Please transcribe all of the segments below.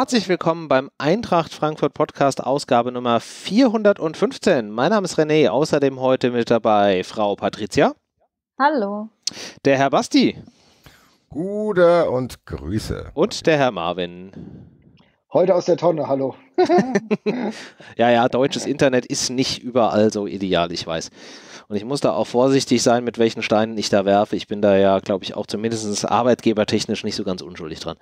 Herzlich willkommen beim Eintracht Frankfurt Podcast Ausgabe Nummer 415. Mein Name ist René, außerdem heute mit dabei Frau Patricia. Hallo. Der Herr Basti. Gute und Grüße. Und der Herr Marvin. Heute aus der Tonne, hallo. ja, ja, deutsches Internet ist nicht überall so ideal, ich weiß. Und ich muss da auch vorsichtig sein, mit welchen Steinen ich da werfe. Ich bin da ja, glaube ich, auch zumindest arbeitgebertechnisch nicht so ganz unschuldig dran.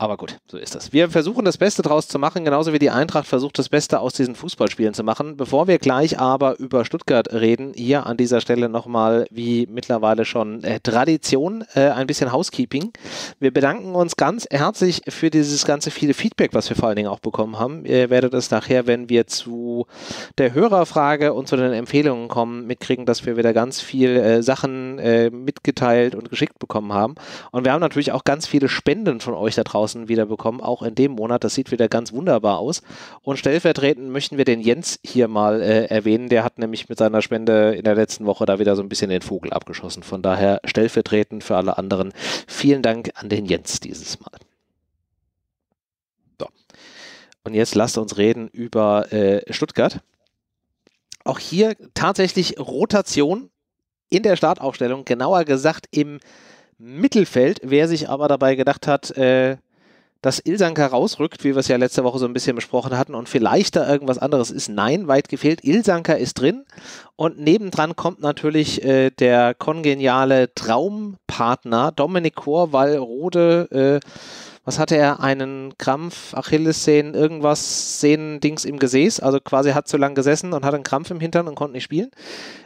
Aber gut, so ist das. Wir versuchen das Beste draus zu machen, genauso wie die Eintracht versucht, das Beste aus diesen Fußballspielen zu machen. Bevor wir gleich aber über Stuttgart reden, hier an dieser Stelle nochmal, wie mittlerweile schon äh, Tradition, äh, ein bisschen Housekeeping. Wir bedanken uns ganz herzlich für dieses ganze viele Feedback, was wir vor allen Dingen auch bekommen haben. Ihr werdet es nachher, wenn wir zu der Hörerfrage und zu den Empfehlungen kommen, mitkriegen, dass wir wieder ganz viel äh, Sachen äh, mitgeteilt und geschickt bekommen haben. Und wir haben natürlich auch ganz viele Spenden von euch da draußen wieder bekommen, auch in dem Monat. Das sieht wieder ganz wunderbar aus. Und stellvertretend möchten wir den Jens hier mal äh, erwähnen. Der hat nämlich mit seiner Spende in der letzten Woche da wieder so ein bisschen den Vogel abgeschossen. Von daher stellvertretend für alle anderen vielen Dank an den Jens dieses Mal. So. Und jetzt lasst uns reden über äh, Stuttgart. Auch hier tatsächlich Rotation in der Startaufstellung, genauer gesagt im Mittelfeld. Wer sich aber dabei gedacht hat, äh, dass Ilsanker rausrückt, wie wir es ja letzte Woche so ein bisschen besprochen hatten, und vielleicht da irgendwas anderes ist. Nein, weit gefehlt. Ilsanker ist drin und nebendran kommt natürlich äh, der kongeniale Traumpartner Dominik Kor, weil Rode äh, was hatte er, einen Krampf, Achillessehnen, irgendwas, Sehnendings im Gesäß, also quasi hat zu lang gesessen und hat einen Krampf im Hintern und konnte nicht spielen.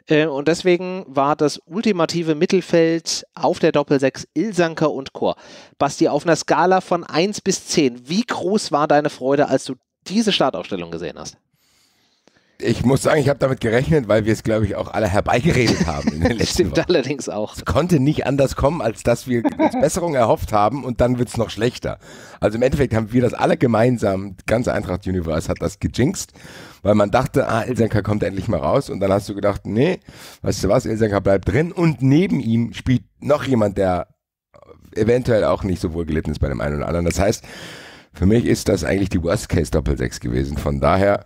Äh, und deswegen war das ultimative Mittelfeld auf der Doppelsechs Ilsanker und Chor. Basti, auf einer Skala von 1 bis 10, wie groß war deine Freude, als du diese Startaufstellung gesehen hast? Ich muss sagen, ich habe damit gerechnet, weil wir es, glaube ich, auch alle herbeigeredet haben. In den Stimmt Wochen. allerdings auch. Es konnte nicht anders kommen, als dass wir uns Besserung erhofft haben und dann wird es noch schlechter. Also im Endeffekt haben wir das alle gemeinsam, ganze Eintracht Universe hat das gejinxt, weil man dachte, ah, Ilsenka kommt endlich mal raus und dann hast du gedacht, nee, weißt du was, Ilsenka bleibt drin und neben ihm spielt noch jemand, der eventuell auch nicht so wohl gelitten ist bei dem einen oder anderen. Das heißt, für mich ist das eigentlich die Worst-Case-Doppelsechs gewesen. Von daher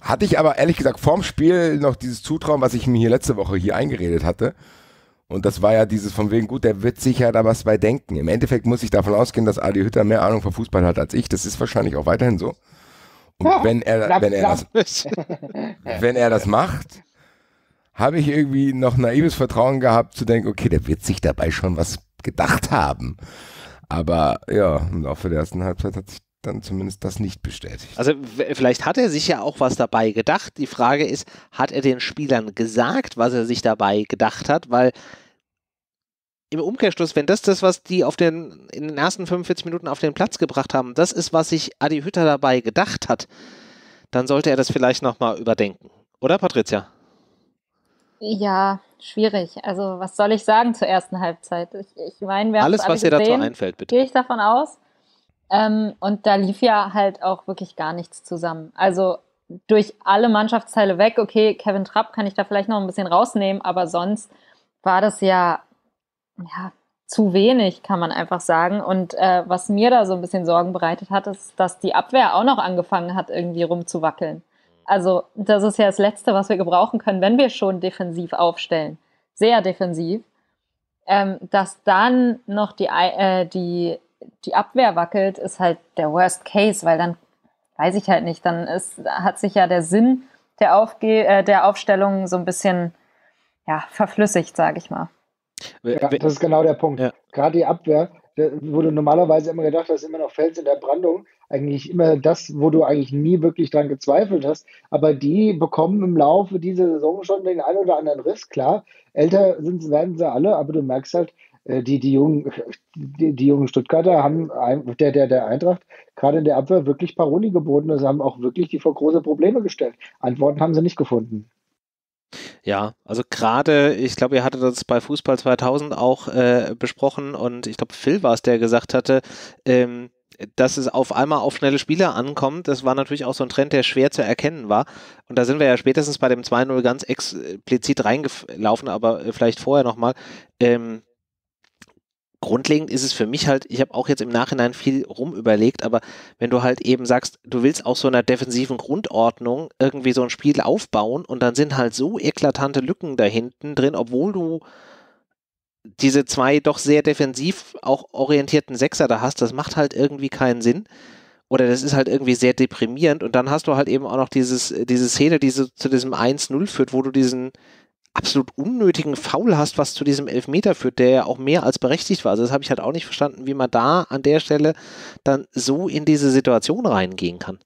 hatte ich aber ehrlich gesagt vorm Spiel noch dieses Zutrauen, was ich mir hier letzte Woche hier eingeredet hatte. Und das war ja dieses von wegen, gut, der wird sicher da was bei denken. Im Endeffekt muss ich davon ausgehen, dass Adi Hütter mehr Ahnung von Fußball hat als ich. Das ist wahrscheinlich auch weiterhin so. Und ja, wenn er, wenn er das, wenn er das macht, habe ich irgendwie noch naives Vertrauen gehabt zu denken, okay, der wird sich dabei schon was gedacht haben. Aber ja, im Laufe der ersten Halbzeit hat sich dann zumindest das nicht bestätigt. Also vielleicht hat er sich ja auch was dabei gedacht. Die Frage ist, hat er den Spielern gesagt, was er sich dabei gedacht hat? Weil im Umkehrschluss, wenn das das, was die auf den, in den ersten 45 Minuten auf den Platz gebracht haben, das ist, was sich Adi Hütter dabei gedacht hat, dann sollte er das vielleicht nochmal überdenken. Oder, Patricia? Ja, schwierig. Also, was soll ich sagen zur ersten Halbzeit? Ich, ich meine, wir haben Alles, was dir dazu einfällt, bitte. Gehe ich davon aus. Ähm, und da lief ja halt auch wirklich gar nichts zusammen. Also durch alle Mannschaftsteile weg, okay, Kevin Trapp kann ich da vielleicht noch ein bisschen rausnehmen, aber sonst war das ja, ja zu wenig, kann man einfach sagen. Und äh, was mir da so ein bisschen Sorgen bereitet hat, ist, dass die Abwehr auch noch angefangen hat, irgendwie rumzuwackeln. Also das ist ja das Letzte, was wir gebrauchen können, wenn wir schon defensiv aufstellen. Sehr defensiv. Ähm, dass dann noch die, äh, die die Abwehr wackelt, ist halt der Worst Case, weil dann weiß ich halt nicht, dann ist, hat sich ja der Sinn der, Aufge äh, der Aufstellung so ein bisschen ja, verflüssigt, sage ich mal. Ja, das ist genau der Punkt. Ja. Gerade die Abwehr, wurde normalerweise immer gedacht dass immer noch Fels in der Brandung, eigentlich immer das, wo du eigentlich nie wirklich dran gezweifelt hast. Aber die bekommen im Laufe dieser Saison schon den einen oder anderen Riss. Klar, älter sind, werden sie alle, aber du merkst halt, die, die, jungen, die, die jungen Stuttgarter haben der, der, der Eintracht gerade in der Abwehr wirklich Paroli geboten. Also haben auch wirklich die vor große Probleme gestellt. Antworten haben sie nicht gefunden. Ja, also gerade, ich glaube, ihr hattet das bei Fußball 2000 auch äh, besprochen und ich glaube, Phil war es, der gesagt hatte, ähm, dass es auf einmal auf schnelle Spieler ankommt. Das war natürlich auch so ein Trend, der schwer zu erkennen war. Und da sind wir ja spätestens bei dem 2-0 ganz explizit reingelaufen, aber vielleicht vorher nochmal. Ähm, grundlegend ist es für mich halt, ich habe auch jetzt im Nachhinein viel rumüberlegt, aber wenn du halt eben sagst, du willst aus so einer defensiven Grundordnung irgendwie so ein Spiel aufbauen und dann sind halt so eklatante Lücken da hinten drin, obwohl du diese zwei doch sehr defensiv auch orientierten Sechser da hast, das macht halt irgendwie keinen Sinn. Oder das ist halt irgendwie sehr deprimierend. Und dann hast du halt eben auch noch dieses, diese Szene, die so zu diesem 1-0 führt, wo du diesen, absolut unnötigen Foul hast, was zu diesem Elfmeter führt, der ja auch mehr als berechtigt war. Also das habe ich halt auch nicht verstanden, wie man da an der Stelle dann so in diese Situation reingehen kann.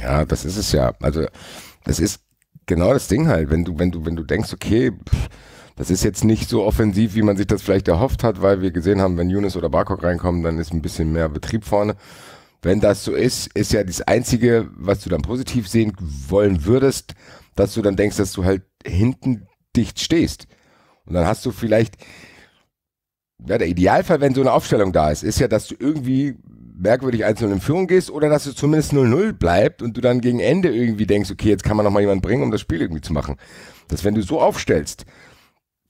Ja, das ist es ja. Also das ist genau das Ding halt, wenn du, wenn du, wenn du denkst, okay, das ist jetzt nicht so offensiv, wie man sich das vielleicht erhofft hat, weil wir gesehen haben, wenn Yunus oder Barkok reinkommen, dann ist ein bisschen mehr Betrieb vorne. Wenn das so ist, ist ja das Einzige, was du dann positiv sehen wollen würdest, dass du dann denkst, dass du halt hinten dicht stehst. Und dann hast du vielleicht, ja, der Idealfall, wenn so eine Aufstellung da ist, ist ja, dass du irgendwie merkwürdig einzeln in Führung gehst oder dass du zumindest 0-0 bleibt und du dann gegen Ende irgendwie denkst, okay, jetzt kann man noch mal jemanden bringen, um das Spiel irgendwie zu machen. Dass wenn du so aufstellst,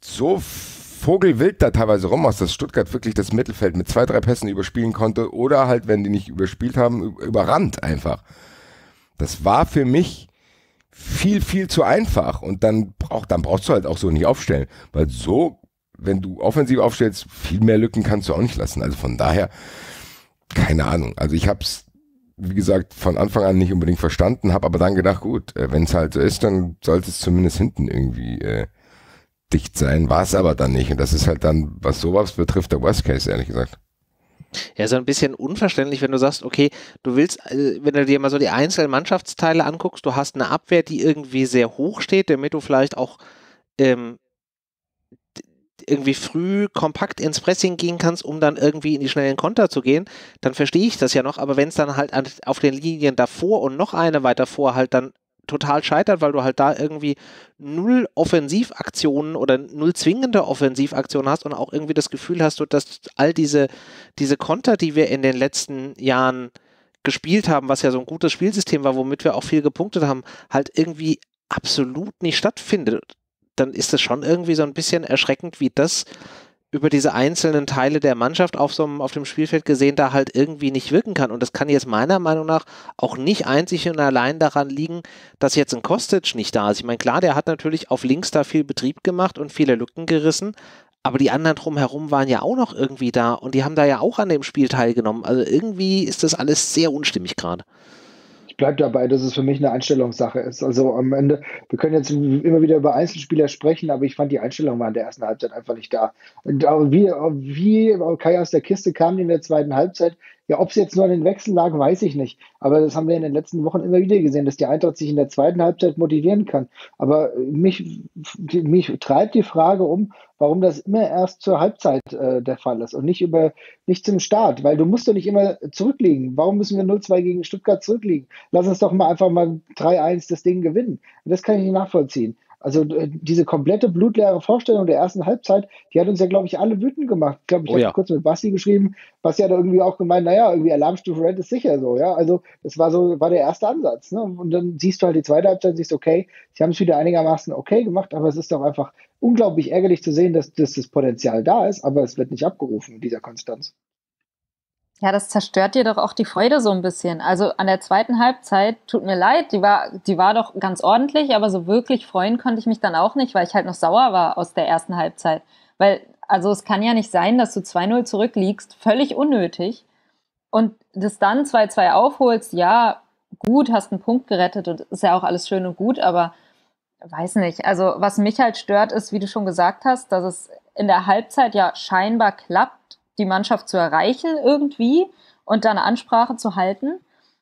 so vogelwild da teilweise rummachst, dass Stuttgart wirklich das Mittelfeld mit zwei, drei Pässen überspielen konnte oder halt, wenn die nicht überspielt haben, überrannt einfach. Das war für mich viel, viel zu einfach. Und dann, brauch, dann brauchst du halt auch so nicht aufstellen. Weil so, wenn du offensiv aufstellst, viel mehr Lücken kannst du auch nicht lassen. Also von daher, keine Ahnung. Also ich habe es, wie gesagt, von Anfang an nicht unbedingt verstanden, habe aber dann gedacht, gut, äh, wenn es halt so ist, dann sollte es zumindest hinten irgendwie äh, dicht sein. War es aber dann nicht. Und das ist halt dann, was sowas betrifft, der Worst Case, ehrlich gesagt. Ja, so ein bisschen unverständlich, wenn du sagst, okay, du willst, äh, wenn du dir mal so die einzelnen Mannschaftsteile anguckst, du hast eine Abwehr, die irgendwie sehr hoch steht, damit du vielleicht auch ähm, irgendwie früh kompakt ins Pressing gehen kannst, um dann irgendwie in die schnellen Konter zu gehen, dann verstehe ich das ja noch, aber wenn es dann halt auf den Linien davor und noch eine weiter vor halt dann total scheitert, weil du halt da irgendwie null Offensivaktionen oder null zwingende Offensivaktionen hast und auch irgendwie das Gefühl hast, dass all diese, diese Konter, die wir in den letzten Jahren gespielt haben, was ja so ein gutes Spielsystem war, womit wir auch viel gepunktet haben, halt irgendwie absolut nicht stattfindet, dann ist das schon irgendwie so ein bisschen erschreckend, wie das über diese einzelnen Teile der Mannschaft auf, so einem, auf dem Spielfeld gesehen da halt irgendwie nicht wirken kann. Und das kann jetzt meiner Meinung nach auch nicht einzig und allein daran liegen, dass jetzt ein Kostic nicht da ist. Ich meine, klar, der hat natürlich auf links da viel Betrieb gemacht und viele Lücken gerissen, aber die anderen drumherum waren ja auch noch irgendwie da und die haben da ja auch an dem Spiel teilgenommen. Also irgendwie ist das alles sehr unstimmig gerade ich bleibe dabei, dass es für mich eine Einstellungssache ist. Also am Ende, wir können jetzt immer wieder über Einzelspieler sprechen, aber ich fand die Einstellung war in der ersten Halbzeit einfach nicht da. Und wie, wie Kai aus der Kiste kam in der zweiten Halbzeit, ja, ob es jetzt nur an den Wechsel lag, weiß ich nicht. Aber das haben wir in den letzten Wochen immer wieder gesehen, dass die Eintracht sich in der zweiten Halbzeit motivieren kann. Aber mich, mich treibt die Frage um, warum das immer erst zur Halbzeit äh, der Fall ist und nicht über nicht zum Start, weil du musst doch nicht immer zurückliegen. Warum müssen wir 0-2 gegen Stuttgart zurückliegen? Lass uns doch mal einfach mal 3-1 das Ding gewinnen. Und das kann ich nicht nachvollziehen. Also äh, diese komplette blutleere Vorstellung der ersten Halbzeit, die hat uns ja, glaube ich, alle wütend gemacht. Ich glaube, ich oh, habe ja. kurz mit Basti geschrieben. Basti hat irgendwie auch gemeint, naja, irgendwie Alarmstufe Red ist sicher so, ja. Also das war so, war der erste Ansatz. Ne? Und dann siehst du halt die zweite Halbzeit und siehst, okay, sie haben es wieder einigermaßen okay gemacht, aber es ist doch einfach unglaublich ärgerlich zu sehen, dass, dass das Potenzial da ist, aber es wird nicht abgerufen in dieser Konstanz. Ja, das zerstört dir doch auch die Freude so ein bisschen. Also an der zweiten Halbzeit, tut mir leid, die war, die war doch ganz ordentlich, aber so wirklich freuen konnte ich mich dann auch nicht, weil ich halt noch sauer war aus der ersten Halbzeit. Weil, also es kann ja nicht sein, dass du 2-0 zurückliegst, völlig unnötig, und das dann 2-2 aufholst, ja, gut, hast einen Punkt gerettet und ist ja auch alles schön und gut, aber weiß nicht. Also was mich halt stört, ist, wie du schon gesagt hast, dass es in der Halbzeit ja scheinbar klappt, die Mannschaft zu erreichen irgendwie und da eine Ansprache zu halten.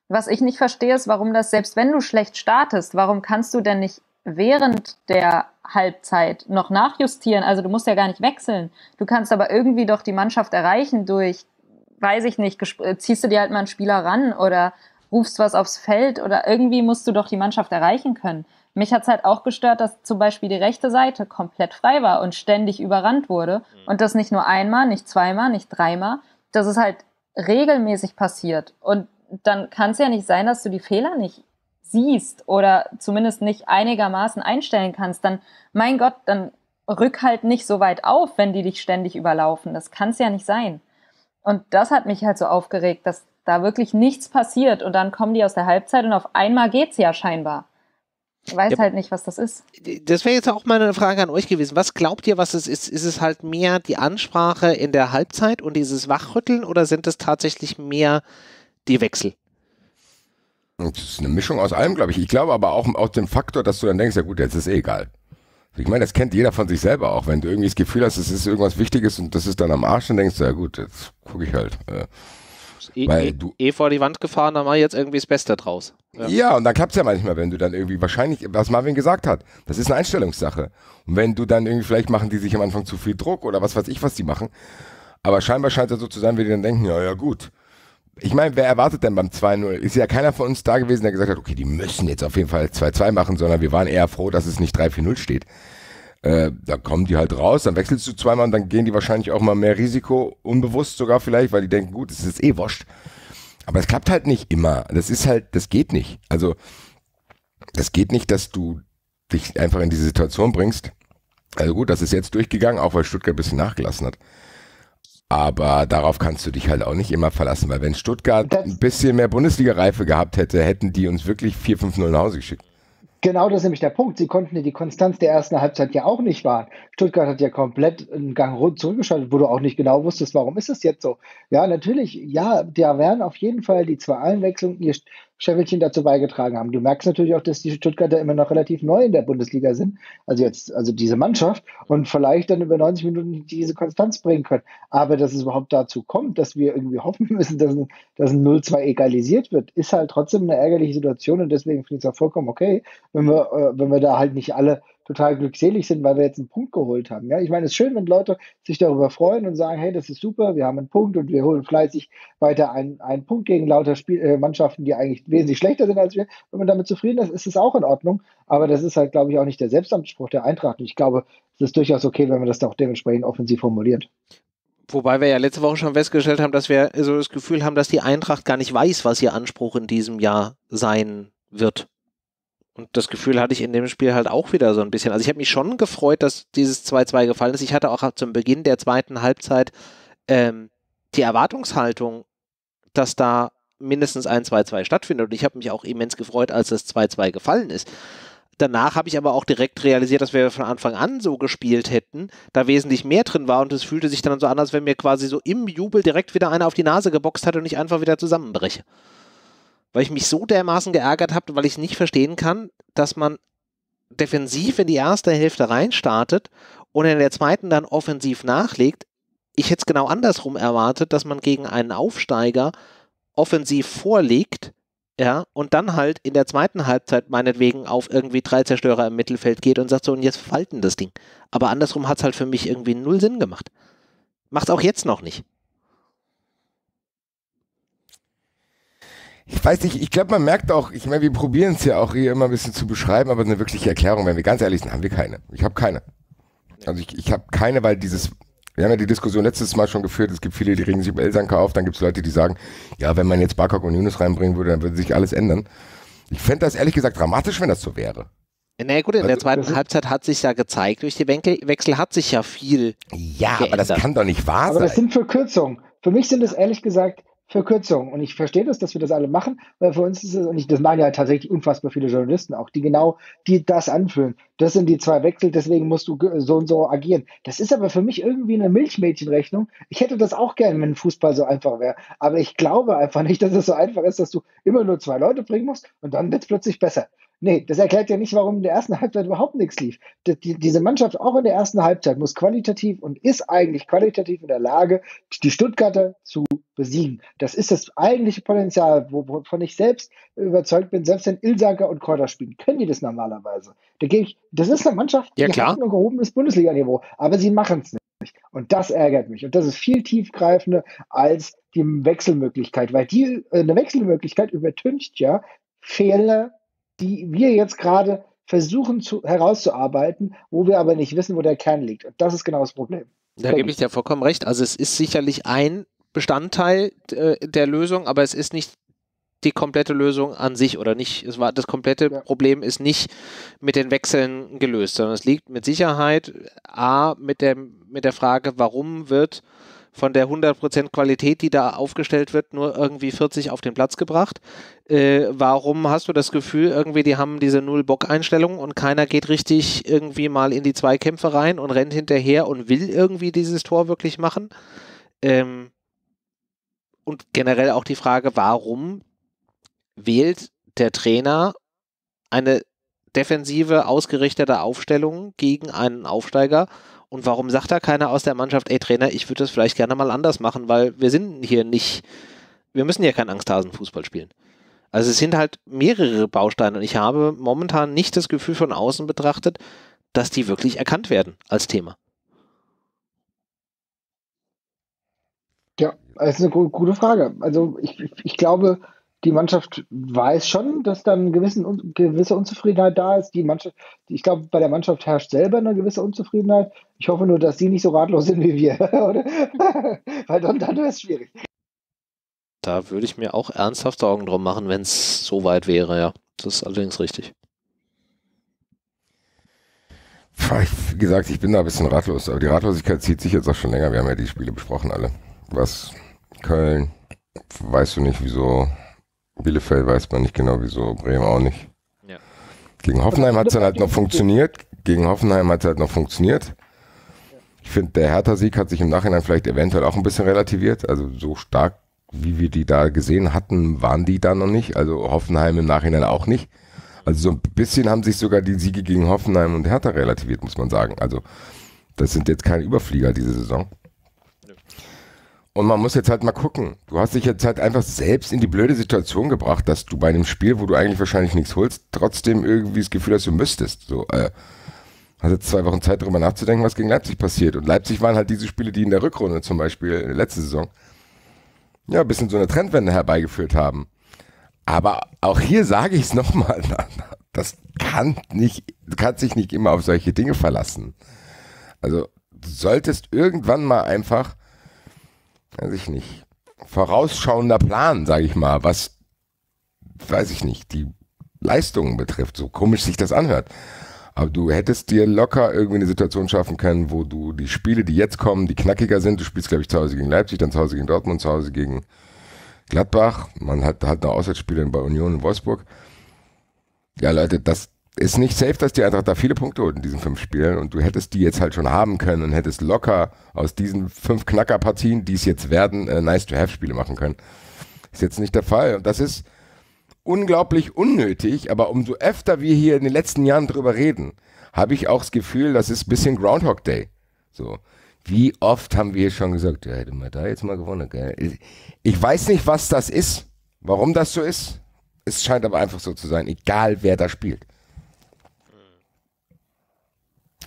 Was ich nicht verstehe, ist, warum das, selbst wenn du schlecht startest, warum kannst du denn nicht während der Halbzeit noch nachjustieren? Also du musst ja gar nicht wechseln. Du kannst aber irgendwie doch die Mannschaft erreichen durch, weiß ich nicht, äh, ziehst du dir halt mal einen Spieler ran oder rufst was aufs Feld oder irgendwie musst du doch die Mannschaft erreichen können. Mich hat es halt auch gestört, dass zum Beispiel die rechte Seite komplett frei war und ständig überrannt wurde. Mhm. Und das nicht nur einmal, nicht zweimal, nicht dreimal. Das ist halt regelmäßig passiert. Und dann kann es ja nicht sein, dass du die Fehler nicht siehst oder zumindest nicht einigermaßen einstellen kannst. Dann, mein Gott, dann Rückhalt nicht so weit auf, wenn die dich ständig überlaufen. Das kann es ja nicht sein. Und das hat mich halt so aufgeregt, dass da wirklich nichts passiert und dann kommen die aus der Halbzeit und auf einmal geht's ja scheinbar. Ich weiß ja, halt nicht, was das ist. Das wäre jetzt auch mal eine Frage an euch gewesen. Was glaubt ihr, was es ist? Ist es halt mehr die Ansprache in der Halbzeit und dieses Wachrütteln oder sind es tatsächlich mehr die Wechsel? Das ist eine Mischung aus allem, glaube ich. Ich glaube aber auch aus dem Faktor, dass du dann denkst, ja gut, jetzt ist eh egal. Ich meine, das kennt jeder von sich selber auch. Wenn du irgendwie das Gefühl hast, es ist irgendwas Wichtiges und das ist dann am Arsch, dann denkst du, ja gut, jetzt gucke ich halt. Äh, eh, weil eh, du eh vor die Wand gefahren, dann mach ich jetzt irgendwie das Beste draus. Ja, ja und dann klappt es ja manchmal, wenn du dann irgendwie wahrscheinlich, was Marvin gesagt hat, das ist eine Einstellungssache. Und wenn du dann irgendwie, vielleicht machen die sich am Anfang zu viel Druck oder was weiß ich, was die machen. Aber scheinbar scheint es so zu sein, wie die dann denken, ja, ja gut ich meine, wer erwartet denn beim 2-0? Ist ja keiner von uns da gewesen, der gesagt hat, okay, die müssen jetzt auf jeden Fall 2-2 machen, sondern wir waren eher froh, dass es nicht 3-4-0 steht. Äh, da kommen die halt raus, dann wechselst du zweimal und dann gehen die wahrscheinlich auch mal mehr Risiko, unbewusst sogar vielleicht, weil die denken, gut, es ist eh wurscht. Aber es klappt halt nicht immer. Das ist halt, das geht nicht. Also, das geht nicht, dass du dich einfach in diese Situation bringst. Also gut, das ist jetzt durchgegangen, auch weil Stuttgart ein bisschen nachgelassen hat. Aber darauf kannst du dich halt auch nicht immer verlassen, weil wenn Stuttgart das ein bisschen mehr Bundesliga-Reife gehabt hätte, hätten die uns wirklich 4-5-0 nach Hause geschickt. Genau das ist nämlich der Punkt. Sie konnten die Konstanz der ersten Halbzeit ja auch nicht wahren. Stuttgart hat ja komplett einen Gang rund zurückgeschaltet, wo du auch nicht genau wusstest, warum ist es jetzt so. Ja, natürlich, ja, da werden auf jeden Fall die zwei Einwechslungen ihr Schäffelchen dazu beigetragen haben. Du merkst natürlich auch, dass die Stuttgarter immer noch relativ neu in der Bundesliga sind, also jetzt, also diese Mannschaft und vielleicht dann über 90 Minuten diese Konstanz bringen können. Aber dass es überhaupt dazu kommt, dass wir irgendwie hoffen müssen, dass ein, dass ein 0-2 egalisiert wird, ist halt trotzdem eine ärgerliche Situation und deswegen finde ich es auch vollkommen okay, wenn wir, äh, wenn wir da halt nicht alle total glückselig sind, weil wir jetzt einen Punkt geholt haben. Ja, ich meine, es ist schön, wenn Leute sich darüber freuen und sagen, hey, das ist super, wir haben einen Punkt und wir holen fleißig weiter einen, einen Punkt gegen lauter Spiel, äh, Mannschaften, die eigentlich wesentlich schlechter sind als wir. Wenn man damit zufrieden ist, ist es auch in Ordnung. Aber das ist halt, glaube ich, auch nicht der Selbstanspruch der Eintracht. Und ich glaube, es ist durchaus okay, wenn man das auch dementsprechend offensiv formuliert. Wobei wir ja letzte Woche schon festgestellt haben, dass wir so das Gefühl haben, dass die Eintracht gar nicht weiß, was ihr Anspruch in diesem Jahr sein wird. Und das Gefühl hatte ich in dem Spiel halt auch wieder so ein bisschen. Also ich habe mich schon gefreut, dass dieses 2-2 gefallen ist. Ich hatte auch zum Beginn der zweiten Halbzeit ähm, die Erwartungshaltung, dass da mindestens ein 2-2 stattfindet. Und ich habe mich auch immens gefreut, als das 2-2 gefallen ist. Danach habe ich aber auch direkt realisiert, dass wir von Anfang an so gespielt hätten, da wesentlich mehr drin war und es fühlte sich dann so an, als wenn mir quasi so im Jubel direkt wieder einer auf die Nase geboxt hat und ich einfach wieder zusammenbreche weil ich mich so dermaßen geärgert habe, weil ich nicht verstehen kann, dass man defensiv in die erste Hälfte reinstartet und in der zweiten dann offensiv nachlegt. Ich hätte es genau andersrum erwartet, dass man gegen einen Aufsteiger offensiv vorlegt, ja, und dann halt in der zweiten Halbzeit meinetwegen auf irgendwie drei Zerstörer im Mittelfeld geht und sagt so, und jetzt falten das Ding. Aber andersrum hat es halt für mich irgendwie null Sinn gemacht. Macht es auch jetzt noch nicht. Ich weiß nicht, ich glaube, man merkt auch, ich meine, wir probieren es ja auch hier immer ein bisschen zu beschreiben, aber eine wirkliche Erklärung, wenn wir ganz ehrlich sind, haben wir keine. Ich habe keine. Also ich, ich habe keine, weil dieses, wir haben ja die Diskussion letztes Mal schon geführt, es gibt viele, die regen sich über Elsanker auf, dann gibt es Leute, die sagen, ja, wenn man jetzt Barcock und Yunus reinbringen würde, dann würde sich alles ändern. Ich fände das ehrlich gesagt dramatisch, wenn das so wäre. Na gut, in der also, zweiten Halbzeit hat sich ja gezeigt, durch die Wechsel hat sich ja viel. Ja, geändert. aber das kann doch nicht wahr sein. Aber das sind Verkürzungen. Für mich sind es ehrlich gesagt Verkürzung. Und ich verstehe das, dass wir das alle machen, weil für uns ist es, und ich, das machen ja tatsächlich unfassbar viele Journalisten auch, die genau die das anfühlen. Das sind die zwei Wechsel, deswegen musst du so und so agieren. Das ist aber für mich irgendwie eine Milchmädchenrechnung. Ich hätte das auch gerne, wenn Fußball so einfach wäre. Aber ich glaube einfach nicht, dass es so einfach ist, dass du immer nur zwei Leute bringen musst und dann wird es plötzlich besser. Nee, das erklärt ja nicht, warum in der ersten Halbzeit überhaupt nichts lief. Die, die, diese Mannschaft auch in der ersten Halbzeit muss qualitativ und ist eigentlich qualitativ in der Lage, die Stuttgarter zu besiegen. Das ist das eigentliche Potenzial, wovon ich selbst überzeugt bin. Selbst wenn Ilsanker und Korda spielen, können die das normalerweise. Da ich, das ist eine Mannschaft, die ja, hat ein gehobenes Bundesliga-Niveau, aber sie machen es nicht. Und das ärgert mich. Und das ist viel tiefgreifender als die Wechselmöglichkeit, weil die äh, eine Wechselmöglichkeit übertüncht ja Fehler die wir jetzt gerade versuchen zu, herauszuarbeiten, wo wir aber nicht wissen, wo der Kern liegt. Und das ist genau das Problem. Da gebe ich dir vollkommen recht. Also es ist sicherlich ein Bestandteil äh, der Lösung, aber es ist nicht die komplette Lösung an sich oder nicht. Es war das komplette ja. Problem ist nicht mit den Wechseln gelöst, sondern es liegt mit Sicherheit a mit der mit der Frage, warum wird von der 100% Qualität, die da aufgestellt wird, nur irgendwie 40 auf den Platz gebracht. Äh, warum hast du das Gefühl, irgendwie, die haben diese Null-Bock-Einstellung und keiner geht richtig irgendwie mal in die Zweikämpfe rein und rennt hinterher und will irgendwie dieses Tor wirklich machen? Ähm, und generell auch die Frage, warum wählt der Trainer eine defensive ausgerichtete Aufstellung gegen einen Aufsteiger und warum sagt da keiner aus der Mannschaft, ey Trainer, ich würde das vielleicht gerne mal anders machen, weil wir sind hier nicht, wir müssen hier keinen Angsthasen-Fußball spielen. Also es sind halt mehrere Bausteine und ich habe momentan nicht das Gefühl von außen betrachtet, dass die wirklich erkannt werden als Thema. Ja, das ist eine gute Frage. Also ich, ich glaube, die Mannschaft weiß schon, dass dann eine gewissen, gewisse Unzufriedenheit da ist. Die Mannschaft, ich glaube, bei der Mannschaft herrscht selber eine gewisse Unzufriedenheit. Ich hoffe nur, dass sie nicht so ratlos sind wie wir, Weil dann, dann wäre es schwierig. Da würde ich mir auch ernsthaft Sorgen drum machen, wenn es so weit wäre, ja. Das ist allerdings richtig. Wie gesagt, ich bin da ein bisschen ratlos, aber die Ratlosigkeit zieht sich jetzt auch schon länger. Wir haben ja die Spiele besprochen alle. Was Köln, weißt du nicht, wieso Bielefeld weiß man nicht genau wieso, Bremen auch nicht. Ja. Gegen Hoffenheim hat es dann halt noch funktioniert. Gegen Hoffenheim hat es halt noch funktioniert. Ich finde, der Hertha-Sieg hat sich im Nachhinein vielleicht eventuell auch ein bisschen relativiert. Also so stark, wie wir die da gesehen hatten, waren die da noch nicht. Also Hoffenheim im Nachhinein auch nicht. Also so ein bisschen haben sich sogar die Siege gegen Hoffenheim und Hertha relativiert, muss man sagen. Also das sind jetzt keine Überflieger diese Saison. Und man muss jetzt halt mal gucken. Du hast dich jetzt halt einfach selbst in die blöde Situation gebracht, dass du bei einem Spiel, wo du eigentlich wahrscheinlich nichts holst, trotzdem irgendwie das Gefühl hast, du müsstest. So, äh, hast jetzt zwei Wochen Zeit darüber nachzudenken, was gegen Leipzig passiert. Und Leipzig waren halt diese Spiele, die in der Rückrunde zum Beispiel in der letzten Saison ja ein bisschen so eine Trendwende herbeigeführt haben. Aber auch hier sage ich es nochmal, das kann nicht, du kannst dich nicht immer auf solche Dinge verlassen. Also du solltest irgendwann mal einfach weiß ich nicht, vorausschauender Plan, sage ich mal, was, weiß ich nicht, die Leistungen betrifft, so komisch sich das anhört. Aber du hättest dir locker irgendwie eine Situation schaffen können, wo du die Spiele, die jetzt kommen, die knackiger sind, du spielst, glaube ich, zu Hause gegen Leipzig, dann zu Hause gegen Dortmund, zu Hause gegen Gladbach, man hat, hat noch Auswärtsspiele bei Union in Wolfsburg. Ja, Leute, das, ist nicht safe, dass die Eintracht da viele Punkte holt in diesen fünf Spielen und du hättest die jetzt halt schon haben können und hättest locker aus diesen fünf Knackerpartien, die es jetzt werden, äh, Nice-to-Have-Spiele machen können. Ist jetzt nicht der Fall und das ist unglaublich unnötig, aber umso öfter wir hier in den letzten Jahren drüber reden, habe ich auch das Gefühl, das ist ein bisschen Groundhog Day. So. Wie oft haben wir schon gesagt, ja, hätte man da jetzt mal gewonnen, gell? Ich weiß nicht, was das ist, warum das so ist. Es scheint aber einfach so zu sein, egal wer da spielt.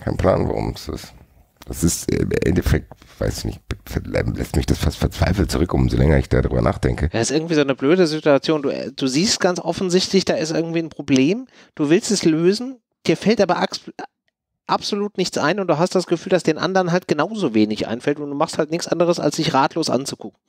Kein Plan, warum es ist. Das ist im Endeffekt, weiß ich nicht, lässt mich das fast verzweifelt zurück, umso länger ich darüber nachdenke. Das ist irgendwie so eine blöde Situation. Du, äh, du siehst ganz offensichtlich, da ist irgendwie ein Problem. Du willst es lösen, dir fällt aber absolut nichts ein und du hast das Gefühl, dass den anderen halt genauso wenig einfällt und du machst halt nichts anderes, als sich ratlos anzugucken.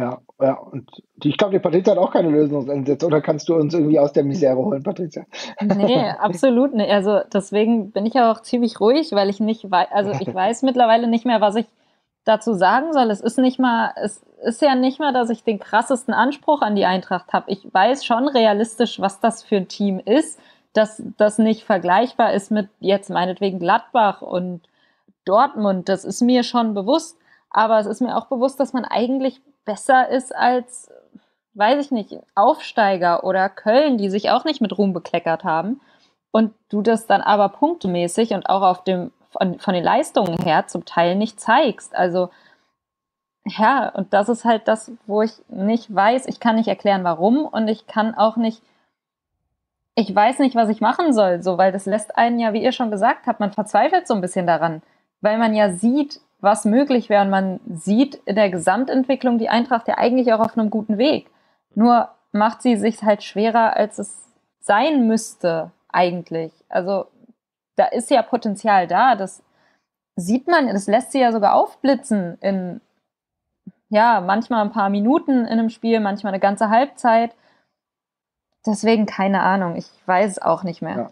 Ja, ja, und ich glaube, die Patricia hat auch keine Lösungsansätze. Oder kannst du uns irgendwie aus der Misere holen, Patricia? Nee, absolut nicht. Also deswegen bin ich auch ziemlich ruhig, weil ich nicht weiß, also ich weiß mittlerweile nicht mehr, was ich dazu sagen soll. Es ist nicht mal, es ist ja nicht mal, dass ich den krassesten Anspruch an die Eintracht habe. Ich weiß schon realistisch, was das für ein Team ist, dass das nicht vergleichbar ist mit jetzt meinetwegen Gladbach und Dortmund. Das ist mir schon bewusst. Aber es ist mir auch bewusst, dass man eigentlich besser ist als, weiß ich nicht, Aufsteiger oder Köln, die sich auch nicht mit Ruhm bekleckert haben. Und du das dann aber punktemäßig und auch auf dem, von, von den Leistungen her zum Teil nicht zeigst. Also, ja, und das ist halt das, wo ich nicht weiß, ich kann nicht erklären, warum und ich kann auch nicht, ich weiß nicht, was ich machen soll, so, weil das lässt einen ja, wie ihr schon gesagt habt, man verzweifelt so ein bisschen daran, weil man ja sieht, was möglich wäre. Und man sieht in der Gesamtentwicklung die Eintracht ja eigentlich auch auf einem guten Weg. Nur macht sie sich halt schwerer, als es sein müsste eigentlich. Also da ist ja Potenzial da. Das sieht man, das lässt sie ja sogar aufblitzen in ja, manchmal ein paar Minuten in einem Spiel, manchmal eine ganze Halbzeit. Deswegen keine Ahnung, ich weiß es auch nicht mehr. Ja.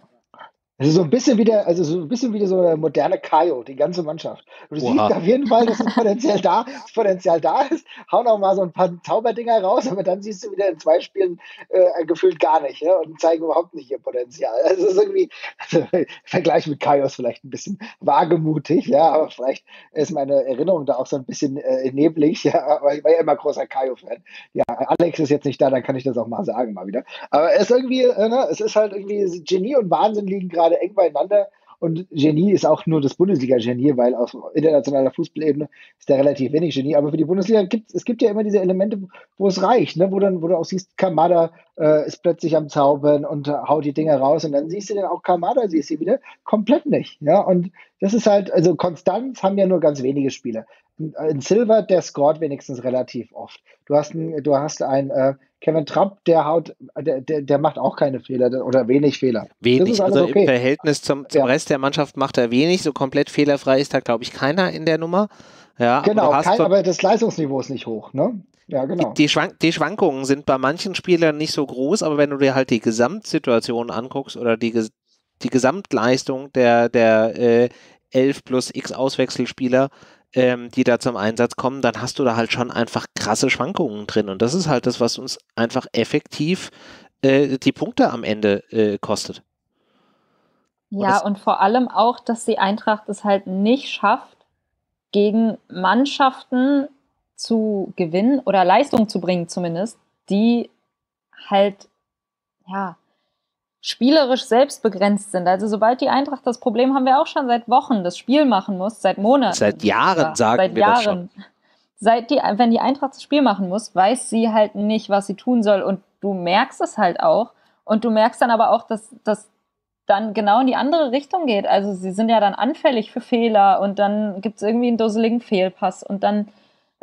Es ist so ein bisschen wie der, also so ein bisschen wie so eine moderne Kaio, die ganze Mannschaft. Du Oha. siehst auf jeden Fall, dass das Potenzial da, das Potenzial da ist. Hauen auch mal so ein paar Zauberdinger raus, aber dann siehst du wieder in zwei Spielen äh, gefühlt gar nicht ja, und zeigen überhaupt nicht ihr Potenzial. Also es ist irgendwie, also, Vergleich mit Kaio ist vielleicht ein bisschen wagemutig, ja, aber vielleicht ist meine Erinnerung da auch so ein bisschen äh, neblig, ja, aber ich war ja immer großer Kaio-Fan. Ja, Alex ist jetzt nicht da, dann kann ich das auch mal sagen, mal wieder. Aber es ist irgendwie, äh, ne, es ist halt irgendwie Genie und Wahnsinn liegen gerade gerade eng beieinander. Und Genie ist auch nur das Bundesliga-Genie, weil auf internationaler Fußballebene ist da relativ wenig Genie. Aber für die Bundesliga gibt es gibt ja immer diese Elemente, wo es reicht, ne? wo, dann, wo du auch siehst, Kamada äh, ist plötzlich am Zaubern und äh, haut die Dinger raus. Und dann siehst du dann auch Kamada, siehst du wieder, komplett nicht. Ja? Und das ist halt, also Konstanz haben ja nur ganz wenige Spieler. Ein Silver, der scored wenigstens relativ oft. Du hast ein, du hast ein äh, Kevin Trapp, der haut, der, der, der, macht auch keine Fehler oder wenig Fehler. Wenig, also okay. im Verhältnis zum, zum ja. Rest der Mannschaft macht er wenig, so komplett fehlerfrei ist da, glaube ich, keiner in der Nummer. Ja, genau, aber, kein, aber das Leistungsniveau ist nicht hoch, ne? Ja, genau. Die, Schwank die, Schwankungen sind bei manchen Spielern nicht so groß, aber wenn du dir halt die Gesamtsituation anguckst oder die, die Gesamtleistung der, der äh, 11 plus X Auswechselspieler, ähm, die da zum Einsatz kommen, dann hast du da halt schon einfach krasse Schwankungen drin. Und das ist halt das, was uns einfach effektiv äh, die Punkte am Ende äh, kostet. Ja, und, und vor allem auch, dass die Eintracht es halt nicht schafft, gegen Mannschaften zu gewinnen oder Leistung zu bringen zumindest, die halt, ja, spielerisch selbst begrenzt sind. Also sobald die Eintracht das Problem haben wir auch schon seit Wochen, das Spiel machen muss, seit Monaten. Seit Jahren sagen seit wir Jahren. das schon. Seit die, wenn die Eintracht das Spiel machen muss, weiß sie halt nicht, was sie tun soll und du merkst es halt auch und du merkst dann aber auch, dass das dann genau in die andere Richtung geht. Also sie sind ja dann anfällig für Fehler und dann gibt es irgendwie einen dusseligen Fehlpass und dann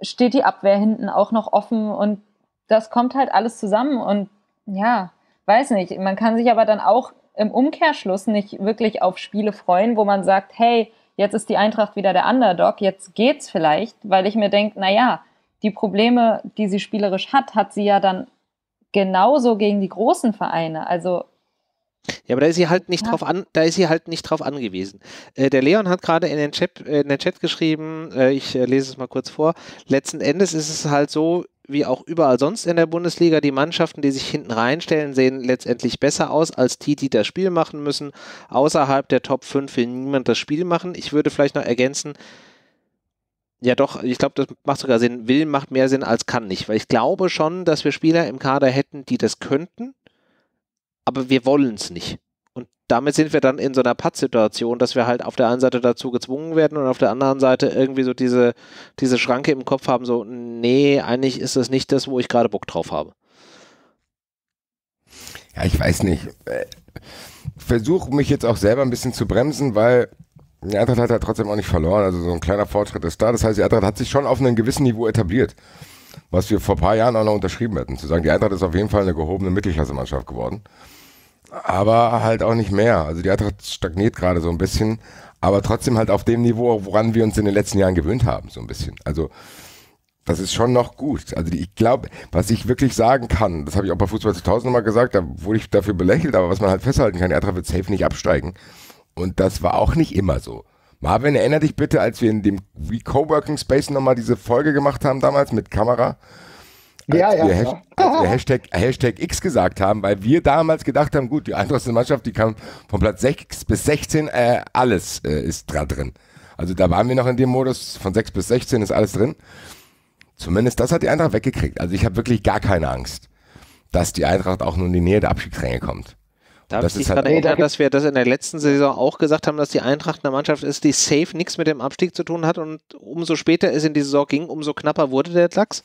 steht die Abwehr hinten auch noch offen und das kommt halt alles zusammen und ja, weiß nicht, man kann sich aber dann auch im Umkehrschluss nicht wirklich auf Spiele freuen, wo man sagt, hey, jetzt ist die Eintracht wieder der Underdog, jetzt geht's vielleicht, weil ich mir denke, naja, die Probleme, die sie spielerisch hat, hat sie ja dann genauso gegen die großen Vereine. Also ja, aber da ist sie halt nicht ja. drauf an, da ist sie halt nicht drauf angewiesen. Äh, der Leon hat gerade in den Chat, äh, in den Chat geschrieben, äh, ich äh, lese es mal kurz vor. Letzten Endes ist es halt so, wie auch überall sonst in der Bundesliga, die Mannschaften, die sich hinten reinstellen, sehen letztendlich besser aus als die, die das Spiel machen müssen. Außerhalb der Top 5 will niemand das Spiel machen. Ich würde vielleicht noch ergänzen, ja doch, ich glaube, das macht sogar Sinn. Will macht mehr Sinn als kann nicht, weil ich glaube schon, dass wir Spieler im Kader hätten, die das könnten, aber wir wollen es nicht. Damit sind wir dann in so einer Pattsituation, dass wir halt auf der einen Seite dazu gezwungen werden und auf der anderen Seite irgendwie so diese, diese Schranke im Kopf haben, so, nee, eigentlich ist das nicht das, wo ich gerade Bock drauf habe. Ja, ich weiß nicht. Äh, Versuche mich jetzt auch selber ein bisschen zu bremsen, weil die Eintracht hat ja trotzdem auch nicht verloren. Also so ein kleiner Fortschritt ist da. Das heißt, die Eintracht hat sich schon auf einem gewissen Niveau etabliert. Was wir vor ein paar Jahren auch noch unterschrieben hätten. Zu sagen, die Eintracht ist auf jeden Fall eine gehobene Mittelklasse-Mannschaft geworden aber halt auch nicht mehr. Also die Eintracht stagniert gerade so ein bisschen, aber trotzdem halt auf dem Niveau, woran wir uns in den letzten Jahren gewöhnt haben, so ein bisschen. Also das ist schon noch gut. Also ich glaube, was ich wirklich sagen kann, das habe ich auch bei Fußball 2000 nochmal gesagt, da wurde ich dafür belächelt, aber was man halt festhalten kann, die Eintracht wird safe nicht absteigen. Und das war auch nicht immer so. Marvin, erinnere dich bitte, als wir in dem Coworking Space nochmal diese Folge gemacht haben damals mit Kamera, ja, ja, wir, Hashtag, als wir Hashtag, Hashtag X gesagt haben, weil wir damals gedacht haben, gut, die Eintracht Mannschaft, die kam von Platz 6 bis 16, äh, alles äh, ist da drin. Also da waren wir noch in dem Modus, von 6 bis 16 ist alles drin. Zumindest das hat die Eintracht weggekriegt. Also ich habe wirklich gar keine Angst, dass die Eintracht auch nur in die Nähe der Abstiegsränge kommt. Da habe ich mich halt daran erinnert, dass wir das in der letzten Saison auch gesagt haben, dass die Eintracht eine Mannschaft ist, die safe nichts mit dem Abstieg zu tun hat und umso später es in die Saison ging, umso knapper wurde der Lachs.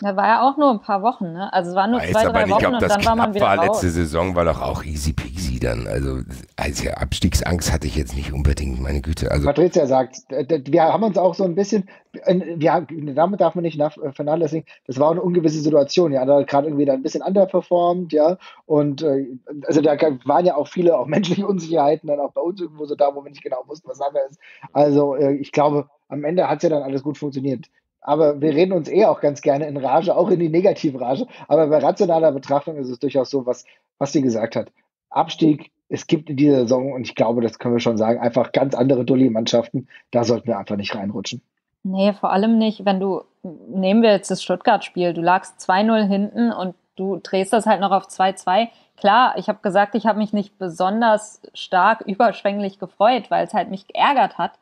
Da war ja auch nur ein paar Wochen, ne? Also es waren nur Weiß zwei, drei nicht, Wochen und dann war man wieder war. Letzte Saison war doch auch easy peasy dann. Also, also Abstiegsangst hatte ich jetzt nicht unbedingt, meine Güte. Also Patricia sagt, wir haben uns auch so ein bisschen, wir, damit darf man nicht äh, vernachlässigen, das war eine ungewisse Situation. Ja, da gerade irgendwie da ein bisschen underperformed, ja. Und äh, also da waren ja auch viele auch menschliche Unsicherheiten dann auch bei uns irgendwo so da, wo wir nicht genau wussten, was Sache ist. Also äh, ich glaube, am Ende hat es ja dann alles gut funktioniert aber wir reden uns eh auch ganz gerne in Rage, auch in die Negativrage. Aber bei rationaler Betrachtung ist es durchaus so, was, was sie gesagt hat. Abstieg, es gibt in dieser Saison, und ich glaube, das können wir schon sagen, einfach ganz andere Dulli-Mannschaften. Da sollten wir einfach nicht reinrutschen. Nee, vor allem nicht, wenn du, nehmen wir jetzt das Stuttgart-Spiel, du lagst 2-0 hinten und du drehst das halt noch auf 2-2. Klar, ich habe gesagt, ich habe mich nicht besonders stark überschwänglich gefreut, weil es halt mich geärgert hat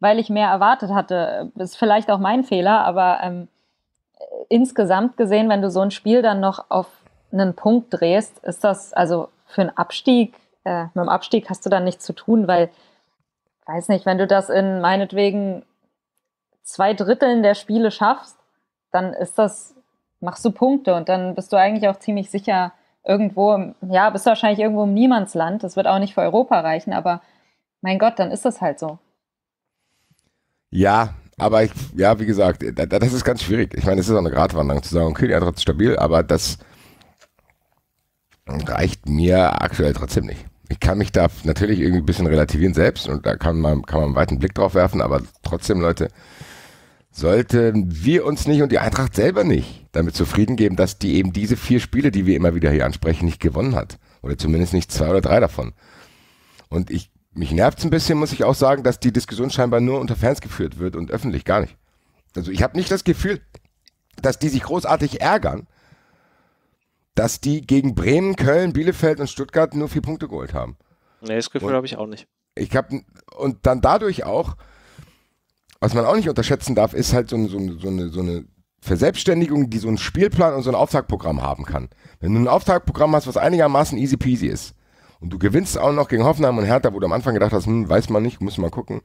weil ich mehr erwartet hatte. Ist vielleicht auch mein Fehler, aber ähm, insgesamt gesehen, wenn du so ein Spiel dann noch auf einen Punkt drehst, ist das also für einen Abstieg, äh, mit dem Abstieg hast du dann nichts zu tun, weil, weiß nicht, wenn du das in meinetwegen zwei Dritteln der Spiele schaffst, dann ist das, machst du Punkte und dann bist du eigentlich auch ziemlich sicher irgendwo, ja, bist du wahrscheinlich irgendwo im Niemandsland. Das wird auch nicht für Europa reichen, aber mein Gott, dann ist das halt so. Ja, aber ich, ja, wie gesagt, das ist ganz schwierig. Ich meine, es ist auch eine Gratwanderung zu sagen, okay, die Eintracht ist stabil, aber das reicht mir aktuell trotzdem nicht. Ich kann mich da natürlich irgendwie ein bisschen relativieren selbst und da kann man, kann man einen weiten Blick drauf werfen, aber trotzdem, Leute, sollten wir uns nicht und die Eintracht selber nicht damit zufrieden geben, dass die eben diese vier Spiele, die wir immer wieder hier ansprechen, nicht gewonnen hat. Oder zumindest nicht zwei oder drei davon. Und ich mich nervt es ein bisschen, muss ich auch sagen, dass die Diskussion scheinbar nur unter Fans geführt wird und öffentlich gar nicht. Also ich habe nicht das Gefühl, dass die sich großartig ärgern, dass die gegen Bremen, Köln, Bielefeld und Stuttgart nur vier Punkte geholt haben. Nee, das Gefühl habe ich auch nicht. Ich habe und dann dadurch auch, was man auch nicht unterschätzen darf, ist halt so eine, so eine, so eine, eine Verselbstständigung, die so einen Spielplan und so ein Auftragprogramm haben kann. Wenn du ein Auftragprogramm hast, was einigermaßen easy peasy ist, und du gewinnst auch noch gegen Hoffenheim und Hertha, wo du am Anfang gedacht hast, hm, weiß man nicht, muss man gucken.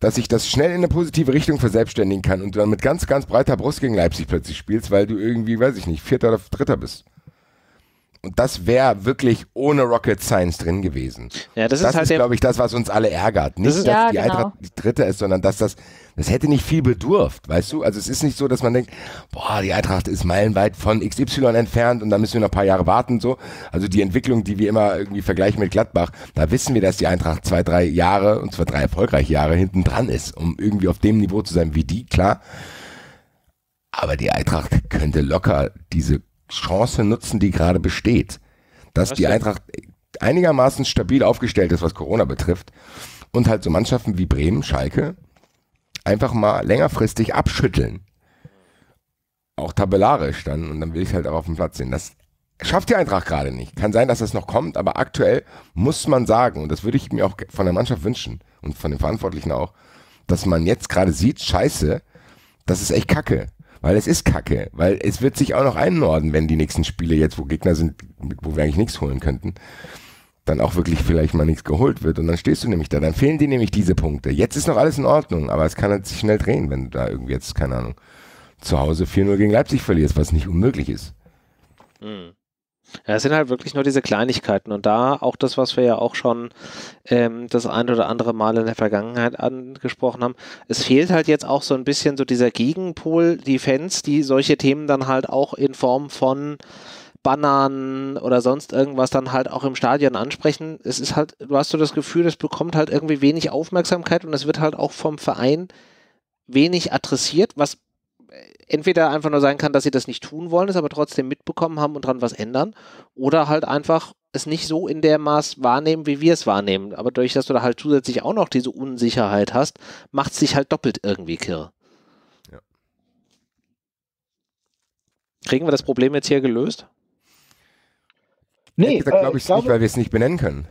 Dass sich das schnell in eine positive Richtung verselbstständigen kann und du dann mit ganz, ganz breiter Brust gegen Leipzig plötzlich spielst, weil du irgendwie, weiß ich nicht, Vierter oder Dritter bist. Und das wäre wirklich ohne Rocket Science drin gewesen. Ja, das, das ist, halt ist glaube ich, das, was uns alle ärgert. Nicht, das dass ja, die genau. Eintracht die dritte ist, sondern dass das, das hätte nicht viel bedurft, weißt du? Also es ist nicht so, dass man denkt, boah, die Eintracht ist meilenweit von XY entfernt und da müssen wir noch ein paar Jahre warten, so. Also die Entwicklung, die wir immer irgendwie vergleichen mit Gladbach, da wissen wir, dass die Eintracht zwei, drei Jahre, und zwar drei erfolgreiche Jahre hinten dran ist, um irgendwie auf dem Niveau zu sein wie die, klar. Aber die Eintracht könnte locker diese Chance nutzen, die gerade besteht. Dass was die Eintracht einigermaßen stabil aufgestellt ist, was Corona betrifft. Und halt so Mannschaften wie Bremen, Schalke einfach mal längerfristig abschütteln. Auch tabellarisch dann. Und dann will ich halt auch auf dem Platz sehen. Das schafft die Eintracht gerade nicht. Kann sein, dass das noch kommt, aber aktuell muss man sagen, und das würde ich mir auch von der Mannschaft wünschen und von den Verantwortlichen auch, dass man jetzt gerade sieht, scheiße, das ist echt kacke. Weil es ist kacke. Weil es wird sich auch noch einnorden, wenn die nächsten Spiele jetzt, wo Gegner sind, wo wir eigentlich nichts holen könnten, dann auch wirklich vielleicht mal nichts geholt wird. Und dann stehst du nämlich da. Dann fehlen dir nämlich diese Punkte. Jetzt ist noch alles in Ordnung, aber es kann halt sich schnell drehen, wenn du da irgendwie jetzt, keine Ahnung, zu Hause 4-0 gegen Leipzig verlierst, was nicht unmöglich ist. Hm. Ja, es sind halt wirklich nur diese Kleinigkeiten und da auch das, was wir ja auch schon ähm, das ein oder andere Mal in der Vergangenheit angesprochen haben. Es fehlt halt jetzt auch so ein bisschen so dieser Gegenpol, die Fans, die solche Themen dann halt auch in Form von Bannern oder sonst irgendwas dann halt auch im Stadion ansprechen. Es ist halt, du hast so das Gefühl, es bekommt halt irgendwie wenig Aufmerksamkeit und es wird halt auch vom Verein wenig adressiert, was entweder einfach nur sein kann, dass sie das nicht tun wollen, es aber trotzdem mitbekommen haben und dran was ändern, oder halt einfach es nicht so in der Maß wahrnehmen, wie wir es wahrnehmen. Aber dadurch, dass du da halt zusätzlich auch noch diese Unsicherheit hast, macht es sich halt doppelt irgendwie kirr. Ja. Kriegen wir das Problem jetzt hier gelöst? Nee, gesagt, glaub äh, ich glaube nicht, weil wir es nicht benennen können.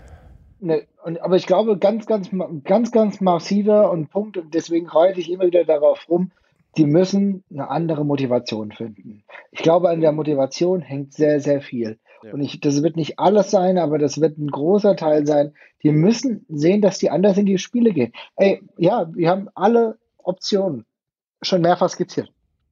Nee, und, aber ich glaube, ganz, ganz, ganz, ganz massiver und Punkt, und deswegen reite ich immer wieder darauf rum, die müssen eine andere Motivation finden. Ich glaube, an der Motivation hängt sehr, sehr viel. Ja. Und ich, das wird nicht alles sein, aber das wird ein großer Teil sein. Die müssen sehen, dass die anders in die Spiele gehen. Ey, ja, wir haben alle Optionen schon mehrfach skizziert.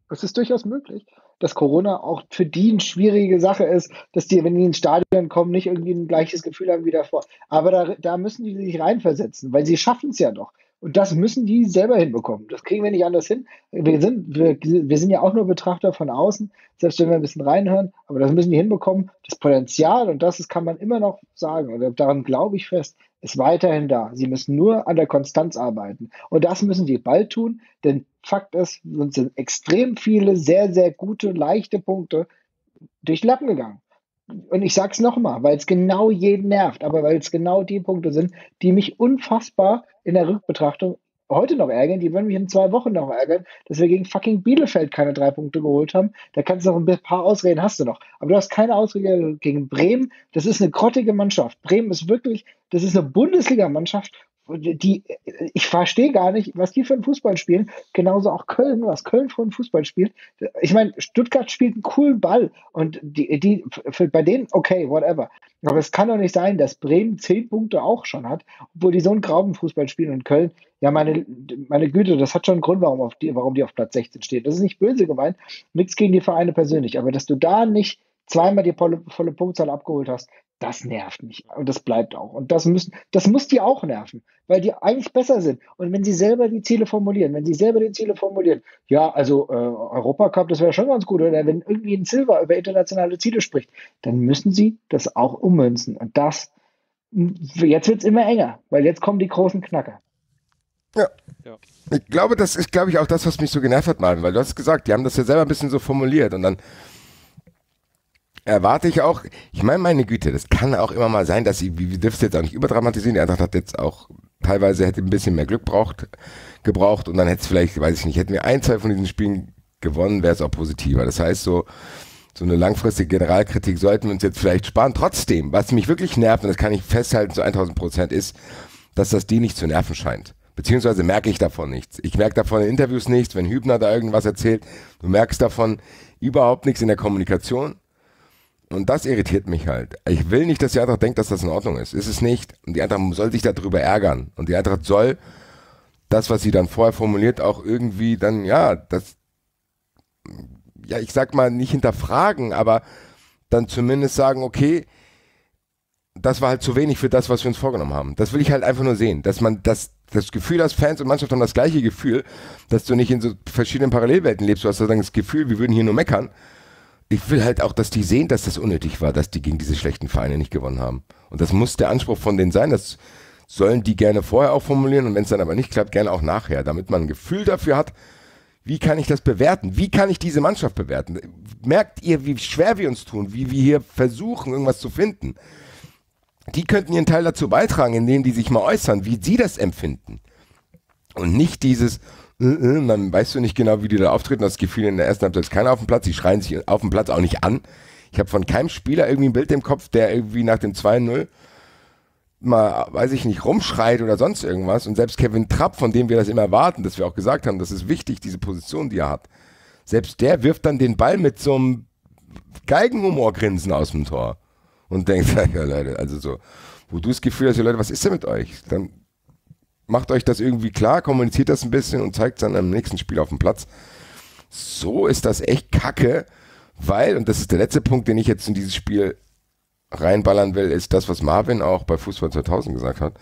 Es ist durchaus möglich, dass Corona auch für die eine schwierige Sache ist, dass die, wenn die ins Stadion kommen, nicht irgendwie ein gleiches Gefühl haben wie davor. Aber da, da müssen die sich reinversetzen, weil sie schaffen es ja doch. Und das müssen die selber hinbekommen. Das kriegen wir nicht anders hin. Wir sind, wir, wir sind ja auch nur Betrachter von außen, selbst wenn wir ein bisschen reinhören, aber das müssen die hinbekommen. Das Potenzial, und das kann man immer noch sagen, und daran glaube ich fest, ist weiterhin da. Sie müssen nur an der Konstanz arbeiten. Und das müssen sie bald tun, denn Fakt ist, uns sind extrem viele sehr, sehr gute, leichte Punkte durch die Lappen gegangen und ich sage es nochmal, weil es genau jeden nervt, aber weil es genau die Punkte sind, die mich unfassbar in der Rückbetrachtung heute noch ärgern, die würden mich in zwei Wochen noch ärgern, dass wir gegen fucking Bielefeld keine drei Punkte geholt haben. Da kannst du noch ein paar Ausreden, hast du noch. Aber du hast keine Ausrede gegen Bremen. Das ist eine grottige Mannschaft. Bremen ist wirklich, das ist eine Bundesligamannschaft, die, ich verstehe gar nicht, was die für einen Fußball spielen. Genauso auch Köln, was Köln für einen Fußball spielt. Ich meine, Stuttgart spielt einen coolen Ball und die, die, für, bei denen, okay, whatever. Aber es kann doch nicht sein, dass Bremen zehn Punkte auch schon hat, obwohl die so einen grauben Fußball spielen und Köln, ja, meine, meine Güte, das hat schon einen Grund, warum, auf die, warum die auf Platz 16 stehen. Das ist nicht böse gemeint, nichts gegen die Vereine persönlich, aber dass du da nicht zweimal die volle, volle Punktzahl abgeholt hast, das nervt mich. Und das bleibt auch. Und das müssen, das muss die auch nerven, weil die eigentlich besser sind. Und wenn sie selber die Ziele formulieren, wenn sie selber die Ziele formulieren, ja, also äh, Europacup, das wäre schon ganz gut, oder wenn irgendwie ein Silver über internationale Ziele spricht, dann müssen sie das auch ummünzen. Und das, jetzt wird es immer enger, weil jetzt kommen die großen Knacker. Ja. ja. Ich glaube, das ist, glaube ich, auch das, was mich so genervt hat, Marvin, weil du hast gesagt, die haben das ja selber ein bisschen so formuliert und dann erwarte ich auch, ich meine, meine Güte, das kann auch immer mal sein, dass sie, wie wir dürfen jetzt auch nicht überdramatisieren, die Eintracht hat jetzt auch teilweise hätte ein bisschen mehr Glück braucht, gebraucht und dann hätte es vielleicht, weiß ich nicht, hätten wir ein, zwei von diesen Spielen gewonnen, wäre es auch positiver. Das heißt, so, so eine langfristige Generalkritik sollten wir uns jetzt vielleicht sparen. Trotzdem, was mich wirklich nervt, und das kann ich festhalten zu 1000 Prozent, ist, dass das die nicht zu nerven scheint. Beziehungsweise merke ich davon nichts. Ich merke davon in Interviews nichts, wenn Hübner da irgendwas erzählt. Du merkst davon überhaupt nichts in der Kommunikation. Und das irritiert mich halt. Ich will nicht, dass die Eintracht denkt, dass das in Ordnung ist. Ist es nicht. Und die Eintracht soll sich darüber ärgern. Und die Eintracht soll das, was sie dann vorher formuliert, auch irgendwie dann, ja, das, ja, ich sag mal, nicht hinterfragen, aber dann zumindest sagen, okay, das war halt zu wenig für das, was wir uns vorgenommen haben. Das will ich halt einfach nur sehen, dass man das, das Gefühl, dass Fans und Mannschaft haben das gleiche Gefühl, dass du nicht in so verschiedenen Parallelwelten lebst. Du hast dann das Gefühl, wir würden hier nur meckern ich will halt auch, dass die sehen, dass das unnötig war, dass die gegen diese schlechten Vereine nicht gewonnen haben. Und das muss der Anspruch von denen sein. Das sollen die gerne vorher auch formulieren und wenn es dann aber nicht klappt, gerne auch nachher, damit man ein Gefühl dafür hat, wie kann ich das bewerten? Wie kann ich diese Mannschaft bewerten? Merkt ihr, wie schwer wir uns tun, wie wir hier versuchen, irgendwas zu finden? Die könnten ihren Teil dazu beitragen, indem die sich mal äußern, wie sie das empfinden. Und nicht dieses, äh, äh, dann weißt du nicht genau, wie die da auftreten. Das Gefühl, in der ersten Halbzeit ist keiner auf dem Platz. Die schreien sich auf dem Platz auch nicht an. Ich habe von keinem Spieler irgendwie ein Bild im Kopf, der irgendwie nach dem 2-0 mal, weiß ich nicht, rumschreit oder sonst irgendwas. Und selbst Kevin Trapp, von dem wir das immer erwarten, dass wir auch gesagt haben, das ist wichtig, diese Position, die er hat. Selbst der wirft dann den Ball mit so einem Geigenhumorgrinsen aus dem Tor. Und denkt, ja Leute, also so, wo du das Gefühl hast, ja Leute, was ist denn mit euch? Dann macht euch das irgendwie klar, kommuniziert das ein bisschen und zeigt es dann am nächsten Spiel auf dem Platz. So ist das echt kacke, weil, und das ist der letzte Punkt, den ich jetzt in dieses Spiel reinballern will, ist das, was Marvin auch bei Fußball 2000 gesagt hat.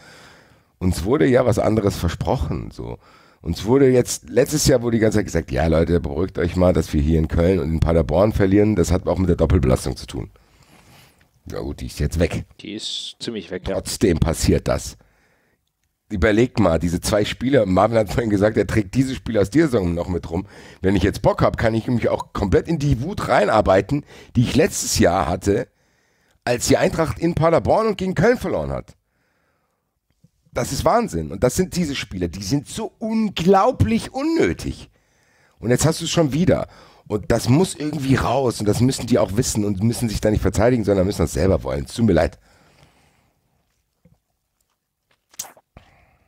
Uns wurde ja was anderes versprochen, so. Uns wurde jetzt, letztes Jahr wurde die ganze Zeit gesagt, ja Leute, beruhigt euch mal, dass wir hier in Köln und in Paderborn verlieren, das hat auch mit der Doppelbelastung zu tun. Ja gut, die ist jetzt weg. Die ist ziemlich weg, ja. Trotzdem passiert das überlegt mal, diese zwei Spieler, Marvin hat vorhin gesagt, er trägt diese Spiele aus dieser Saison noch mit rum. Wenn ich jetzt Bock habe, kann ich mich auch komplett in die Wut reinarbeiten, die ich letztes Jahr hatte, als die Eintracht in Paderborn und gegen Köln verloren hat. Das ist Wahnsinn. Und das sind diese Spiele, die sind so unglaublich unnötig. Und jetzt hast du es schon wieder. Und das muss irgendwie raus. Und das müssen die auch wissen und müssen sich da nicht verteidigen, sondern müssen das selber wollen. Es tut mir leid.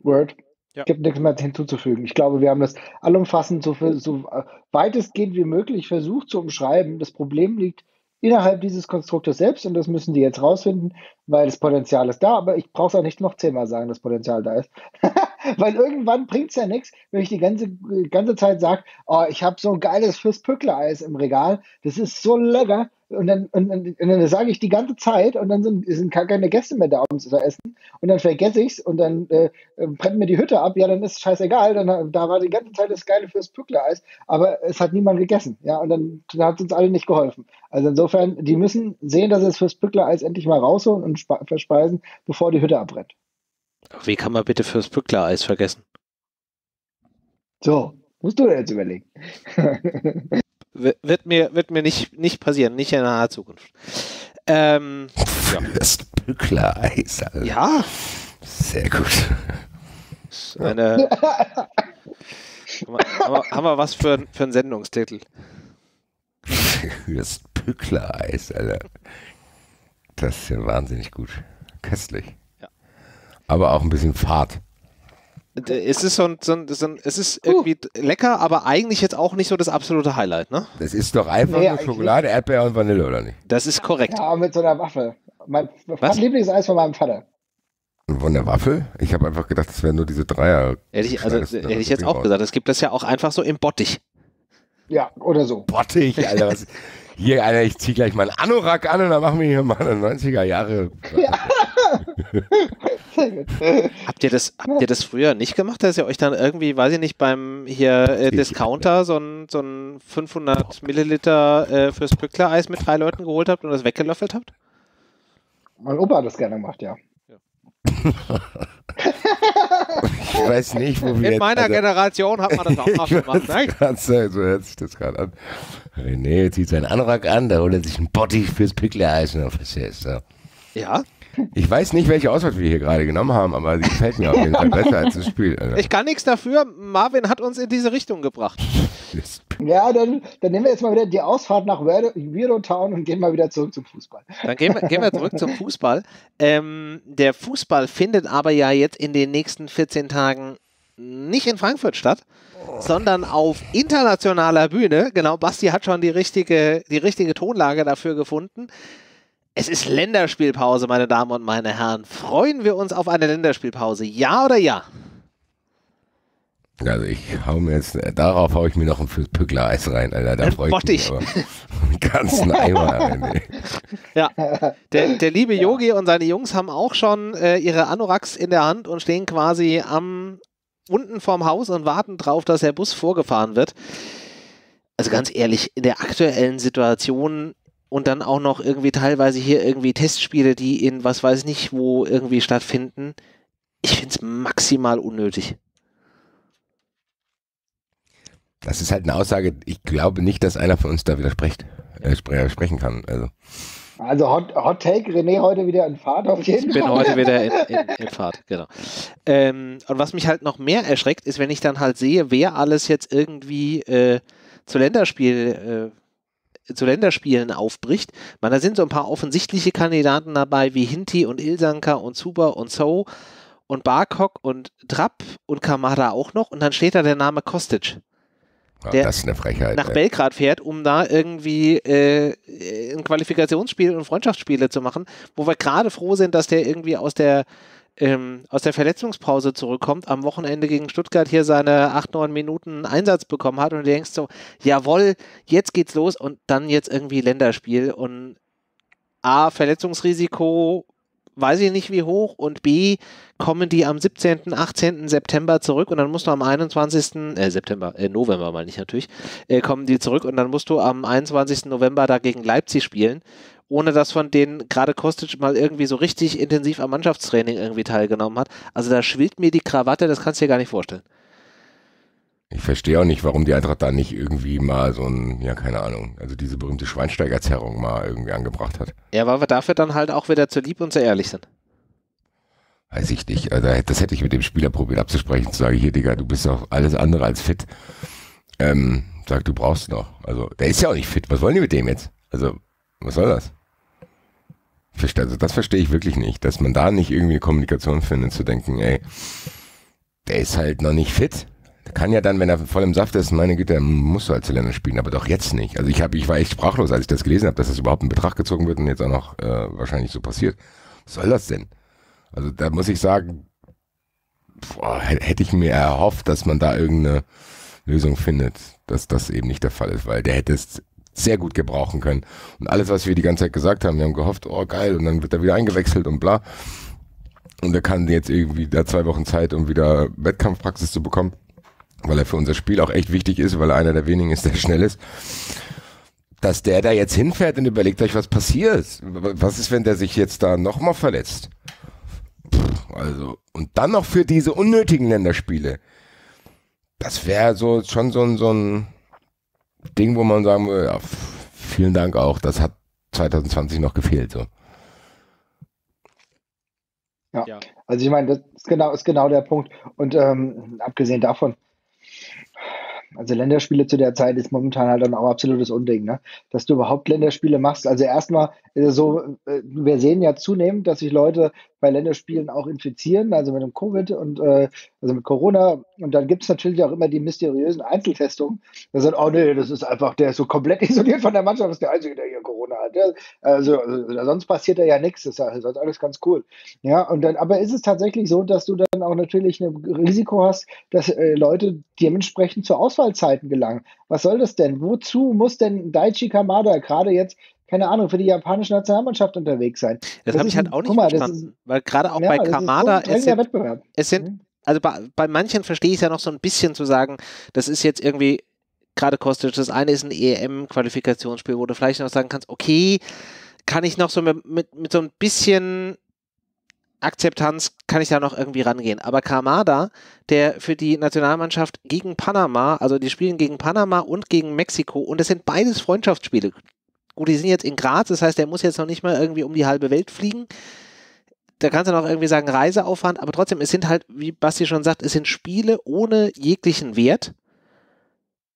Word. Ja. Gibt nichts mehr hinzuzufügen. Ich glaube, wir haben das allumfassend so, so äh, weitestgehend wie möglich versucht zu umschreiben. Das Problem liegt innerhalb dieses Konstruktes selbst und das müssen die jetzt rausfinden, weil das Potenzial ist da, aber ich brauche es auch nicht noch zehnmal sagen, dass Potenzial da ist. weil irgendwann bringt es ja nichts, wenn ich die ganze, ganze Zeit sage, oh, ich habe so ein geiles Fürst Pückler-Eis im Regal, das ist so lecker, und dann, und, und, und dann sage ich die ganze Zeit und dann sind, sind gar keine Gäste mehr da, um zu essen und dann vergesse ich es und dann äh, brennt mir die Hütte ab, ja, dann ist scheißegal, dann, da war die ganze Zeit das Geile fürs Pückler-Eis, aber es hat niemand gegessen, ja, und dann, dann hat es uns alle nicht geholfen. Also insofern, die müssen sehen, dass sie es fürs Pückler-Eis endlich mal rausholen und verspeisen, bevor die Hütte abbrennt. Wie kann man bitte fürs Pückler-Eis vergessen? So, musst du jetzt überlegen. wird mir, wird mir nicht, nicht passieren, nicht in naher Zukunft. Ähm, ja. Das Bückler-Eis, Alter. Ja. Sehr gut. Eine, haben, wir, haben wir was für, für einen Sendungstitel? Das Bückler-Eis, Alter. Das ist ja wahnsinnig gut. Köstlich. Ja. Aber auch ein bisschen fad. Es ist so ein, so ein, so ein es ist irgendwie uh. lecker, aber eigentlich jetzt auch nicht so das absolute Highlight, ne? Das ist doch einfach nee, nur Schokolade, Erdbeer und Vanille, oder nicht? Das ist korrekt. Ja, mit so einer Waffel. Mein Lieblingseis von meinem Vater. Von der Waffel? Ich habe einfach gedacht, das wären nur diese Dreier. Hätte ich, also, hätte ich jetzt auch gesagt, es gibt das ja auch einfach so im Bottich. Ja, oder so. Bottich, Alter. Was, hier, Alter, ich zieh gleich mal einen Anorak an und dann machen wir hier mal eine 90er Jahre. Ja. habt, ihr das, habt ihr das früher nicht gemacht, dass ihr euch dann irgendwie, weiß ich nicht, beim hier äh, Discounter so ein, so ein 500 Milliliter äh, fürs Pückler-Eis mit drei Leuten geholt habt und das weggelöffelt habt? Mein Opa hat das gerne gemacht, ja. ich weiß nicht, wo wir. In meiner also, Generation hat man das auch noch gemacht, ne? so hört sich das gerade an. René zieht seinen Anrag an, da holt er sich einen Bottich fürs Pückler-Eis und dann verstehst du. Ja. Ich weiß nicht, welche Auswahl wir hier gerade genommen haben, aber sie gefällt mir auf jeden Fall besser als das Spiel. Also. Ich kann nichts dafür. Marvin hat uns in diese Richtung gebracht. Ja, dann, dann nehmen wir jetzt mal wieder die Ausfahrt nach Vero Town und gehen mal wieder zurück zum Fußball. Dann gehen wir, gehen wir zurück zum Fußball. Ähm, der Fußball findet aber ja jetzt in den nächsten 14 Tagen nicht in Frankfurt statt, oh. sondern auf internationaler Bühne. Genau, Basti hat schon die richtige, die richtige Tonlage dafür gefunden. Es ist Länderspielpause, meine Damen und meine Herren. Freuen wir uns auf eine Länderspielpause? Ja oder ja? Also ich hau mir jetzt, darauf haue ich mir noch ein Pückler-Eis rein, Alter. Da freue ich mich aber ganzen Eimer rein. Ja, der, der liebe Yogi und seine Jungs haben auch schon äh, ihre Anoraks in der Hand und stehen quasi am unten vorm Haus und warten drauf, dass der Bus vorgefahren wird. Also ganz ehrlich, in der aktuellen Situation und dann auch noch irgendwie teilweise hier irgendwie Testspiele, die in was weiß ich nicht wo irgendwie stattfinden. Ich finde es maximal unnötig. Das ist halt eine Aussage, ich glaube nicht, dass einer von uns da widerspricht, äh, sprechen kann. Also, also Hot, Hot, Take, René heute wieder in Fahrt auf jeden Fall. Ich bin heute wieder in, in, in Fahrt, genau. Ähm, und was mich halt noch mehr erschreckt, ist, wenn ich dann halt sehe, wer alles jetzt irgendwie äh, zu Länderspiel äh, zu Länderspielen aufbricht. Man, da sind so ein paar offensichtliche Kandidaten dabei, wie Hinti und Ilsanka und Zuber und So und Barkok und Trapp und Kamada auch noch. Und dann steht da der Name Kostic. Ja, der das ist eine Frechheit. Nach ey. Belgrad fährt, um da irgendwie äh, ein Qualifikationsspiel und Freundschaftsspiele zu machen, wo wir gerade froh sind, dass der irgendwie aus der ähm, aus der Verletzungspause zurückkommt, am Wochenende gegen Stuttgart hier seine 8, 9 Minuten Einsatz bekommen hat und du denkst so, jawohl, jetzt geht's los und dann jetzt irgendwie Länderspiel und A, Verletzungsrisiko, weiß ich nicht wie hoch und B, kommen die am 17., 18. September zurück und dann musst du am 21. Äh, September, äh, November meine ich natürlich, äh, kommen die zurück und dann musst du am 21. November da gegen Leipzig spielen ohne dass von denen gerade Kostic mal irgendwie so richtig intensiv am Mannschaftstraining irgendwie teilgenommen hat. Also da schwillt mir die Krawatte, das kannst du dir gar nicht vorstellen. Ich verstehe auch nicht, warum die Eintracht da nicht irgendwie mal so ein, ja, keine Ahnung, also diese berühmte Schweinsteigerzerrung mal irgendwie angebracht hat. Ja, weil wir dafür dann halt auch wieder zu lieb und zu ehrlich sind. Weiß ich nicht. Also das hätte ich mit dem Spieler probiert abzusprechen, zu sagen, hier, Digga, du bist doch alles andere als fit. Ähm, sag, du brauchst noch. Also, der ist ja auch nicht fit. Was wollen die mit dem jetzt? Also, was soll das? Also das verstehe ich wirklich nicht, dass man da nicht irgendwie Kommunikation findet, zu denken, ey, der ist halt noch nicht fit. Der kann ja dann, wenn er voll im Saft ist, meine Güte, muss halt Zylinder spielen, aber doch jetzt nicht. Also ich habe, ich war echt sprachlos, als ich das gelesen habe, dass das überhaupt in Betracht gezogen wird und jetzt auch noch äh, wahrscheinlich so passiert. Was soll das denn? Also da muss ich sagen, boah, hätte ich mir erhofft, dass man da irgendeine Lösung findet, dass das eben nicht der Fall ist, weil der hätte es sehr gut gebrauchen können. Und alles, was wir die ganze Zeit gesagt haben, wir haben gehofft, oh geil, und dann wird er wieder eingewechselt und bla. Und er kann jetzt irgendwie da zwei Wochen Zeit, um wieder Wettkampfpraxis zu bekommen, weil er für unser Spiel auch echt wichtig ist, weil er einer der wenigen ist, der schnell ist. Dass der da jetzt hinfährt und überlegt euch, was passiert. Was ist, wenn der sich jetzt da nochmal verletzt? Puh, also, und dann noch für diese unnötigen Länderspiele. Das wäre so schon so ein, so ein Ding, wo man sagen würde, ja, vielen Dank auch, das hat 2020 noch gefehlt. So. Ja. ja. also ich meine, das ist genau, ist genau der Punkt. Und ähm, abgesehen davon, also Länderspiele zu der Zeit ist momentan halt dann auch absolutes Unding, ne? Dass du überhaupt Länderspiele machst. Also erstmal so, äh, wir sehen ja zunehmend, dass sich Leute bei Länderspielen auch infizieren, also mit dem Covid und äh, also mit Corona. Und dann gibt es natürlich auch immer die mysteriösen Einzeltestungen. Da sind, oh nee, das ist einfach, der ist so komplett isoliert von der Mannschaft, das ist der Einzige, der hier Corona hat. Ja? Also, also, sonst passiert da ja nichts, das ist sonst alles ganz cool. Ja, und dann, aber ist es tatsächlich so, dass du dann auch natürlich ein Risiko hast, dass äh, Leute dementsprechend zu Auswahlzeiten gelangen. Was soll das denn? Wozu muss denn Daichi Kamada gerade jetzt keine Ahnung, für die japanische Nationalmannschaft unterwegs sein. Das, das habe ich halt auch nicht mal, verstanden, ist, weil gerade auch ja, bei Kamada, so es, sind, Wettbewerb. es sind, mhm. also bei, bei manchen verstehe ich es ja noch so ein bisschen zu sagen, das ist jetzt irgendwie gerade Kostic, das eine ist ein EM-Qualifikationsspiel, wo du vielleicht noch sagen kannst, okay, kann ich noch so mit, mit, mit so ein bisschen Akzeptanz kann ich da noch irgendwie rangehen. Aber Kamada, der für die Nationalmannschaft gegen Panama, also die spielen gegen Panama und gegen Mexiko und das sind beides Freundschaftsspiele. Gut, die sind jetzt in Graz, das heißt, der muss jetzt noch nicht mal irgendwie um die halbe Welt fliegen. Da kannst du noch irgendwie sagen Reiseaufwand, aber trotzdem, es sind halt, wie Basti schon sagt, es sind Spiele ohne jeglichen Wert.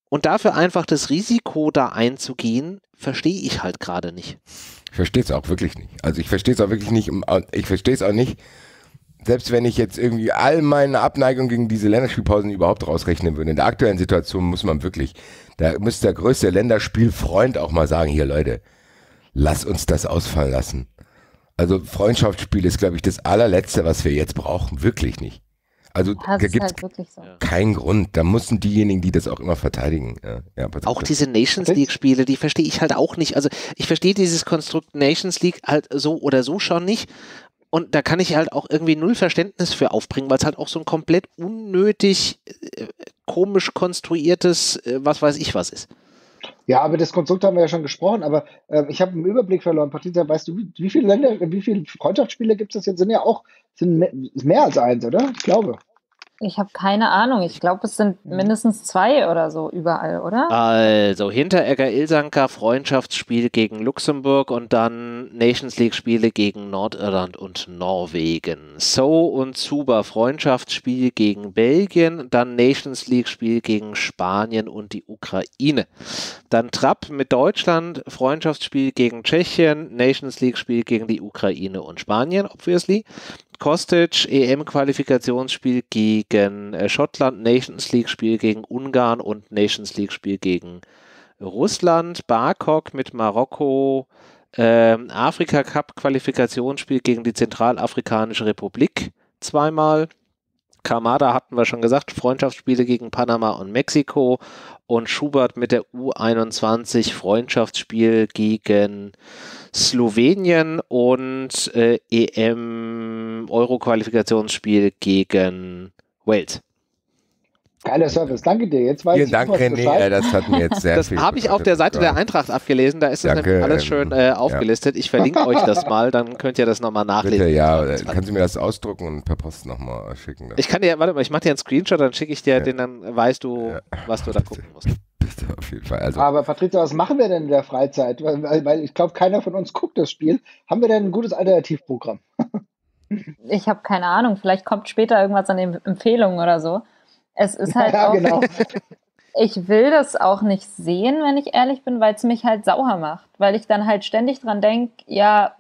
Und dafür einfach das Risiko da einzugehen, verstehe ich halt gerade nicht. Ich verstehe es auch wirklich nicht. Also ich verstehe es auch wirklich nicht. Ich verstehe es auch nicht, selbst wenn ich jetzt irgendwie all meine Abneigung gegen diese Länderspielpausen überhaupt rausrechnen würde. In der aktuellen Situation muss man wirklich da müsste der größte Länderspielfreund auch mal sagen, hier Leute, lass uns das ausfallen lassen. Also Freundschaftsspiel ist, glaube ich, das allerletzte, was wir jetzt brauchen. Wirklich nicht. Also da gibt es halt so. keinen Grund. Da mussten diejenigen, die das auch immer verteidigen. Ja, ja, auch diese Nations League-Spiele, die verstehe ich halt auch nicht. Also ich verstehe dieses Konstrukt Nations League halt so oder so schon nicht. Und da kann ich halt auch irgendwie null Verständnis für aufbringen, weil es halt auch so ein komplett unnötig, äh, komisch konstruiertes, äh, was weiß ich was ist. Ja, aber das Konstrukt haben wir ja schon gesprochen, aber äh, ich habe einen Überblick verloren. Patricia, weißt du, wie, wie viele Länder, wie viele Freundschaftsspiele gibt es jetzt? Sind ja auch, sind mehr als eins, oder? Ich glaube. Ich habe keine Ahnung. Ich glaube, es sind hm. mindestens zwei oder so überall, oder? Also Hinteregger Ilsanker Freundschaftsspiel gegen Luxemburg und dann Nations League Spiele gegen Nordirland und Norwegen. So und Zuber Freundschaftsspiel gegen Belgien, dann Nations League Spiel gegen Spanien und die Ukraine. Dann Trapp mit Deutschland Freundschaftsspiel gegen Tschechien, Nations League Spiel gegen die Ukraine und Spanien, obviously. Kostic, EM-Qualifikationsspiel gegen äh, Schottland, Nations League-Spiel gegen Ungarn und Nations League-Spiel gegen Russland. Barkok mit Marokko, äh, Afrika-Cup-Qualifikationsspiel gegen die Zentralafrikanische Republik zweimal. Kamada hatten wir schon gesagt, Freundschaftsspiele gegen Panama und Mexiko und Schubert mit der U21 Freundschaftsspiel gegen Slowenien und äh, EM Euro-Qualifikationsspiel gegen Wales. Geiler Service, danke dir. Jetzt weiß Vielen Dank, René, ja, das hat mir jetzt sehr das viel. Das habe ich auf der Seite der Eintracht abgelesen, da ist das danke, alles schön äh, aufgelistet. Ja. Ich verlinke euch das mal, dann könnt ihr das nochmal nachlesen. Bitte, ja, kannst du mir das ausdrucken und per Post nochmal schicken? Ich kann dir, warte mal, ich mache dir einen Screenshot, dann schicke ich dir ja. den, dann weißt du, was du da gucken musst. Auf jeden Fall. Also. Aber Patricia, was machen wir denn in der Freizeit? Weil, weil ich glaube, keiner von uns guckt das Spiel. Haben wir denn ein gutes Alternativprogramm? ich habe keine Ahnung. Vielleicht kommt später irgendwas an den Empfehlungen oder so. Es ist halt ja, auch. Genau. ich will das auch nicht sehen, wenn ich ehrlich bin, weil es mich halt sauer macht. Weil ich dann halt ständig dran denke, ja,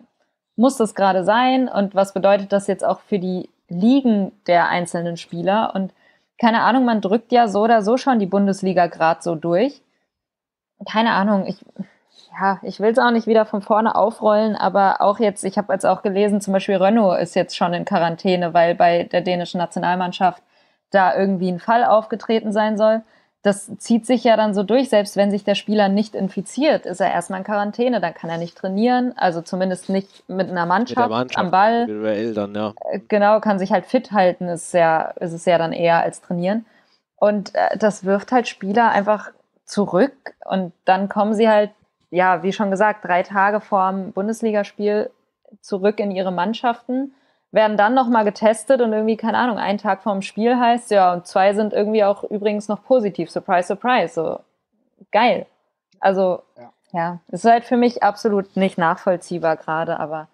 muss das gerade sein? Und was bedeutet das jetzt auch für die Ligen der einzelnen Spieler? Und keine Ahnung, man drückt ja so oder so schon die Bundesliga gerade so durch. Keine Ahnung, ich, ja, ich will es auch nicht wieder von vorne aufrollen, aber auch jetzt, ich habe jetzt auch gelesen, zum Beispiel Renault ist jetzt schon in Quarantäne, weil bei der dänischen Nationalmannschaft da irgendwie ein Fall aufgetreten sein soll. das zieht sich ja dann so durch, selbst wenn sich der Spieler nicht infiziert, ist er erstmal in Quarantäne, dann kann er nicht trainieren, also zumindest nicht mit einer Mannschaft, mit Mannschaft am Ball. Dann, ja. Äh, genau, kann sich halt fit halten, ist, ja, ist es ja dann eher als trainieren. Und äh, das wirft halt Spieler einfach zurück und dann kommen sie halt, ja, wie schon gesagt, drei Tage vor dem Bundesligaspiel zurück in ihre Mannschaften werden dann nochmal getestet und irgendwie, keine Ahnung, ein Tag vorm Spiel heißt, ja, und zwei sind irgendwie auch übrigens noch positiv. Surprise, surprise. So geil. Also, ja, ja ist halt für mich absolut nicht nachvollziehbar gerade, aber.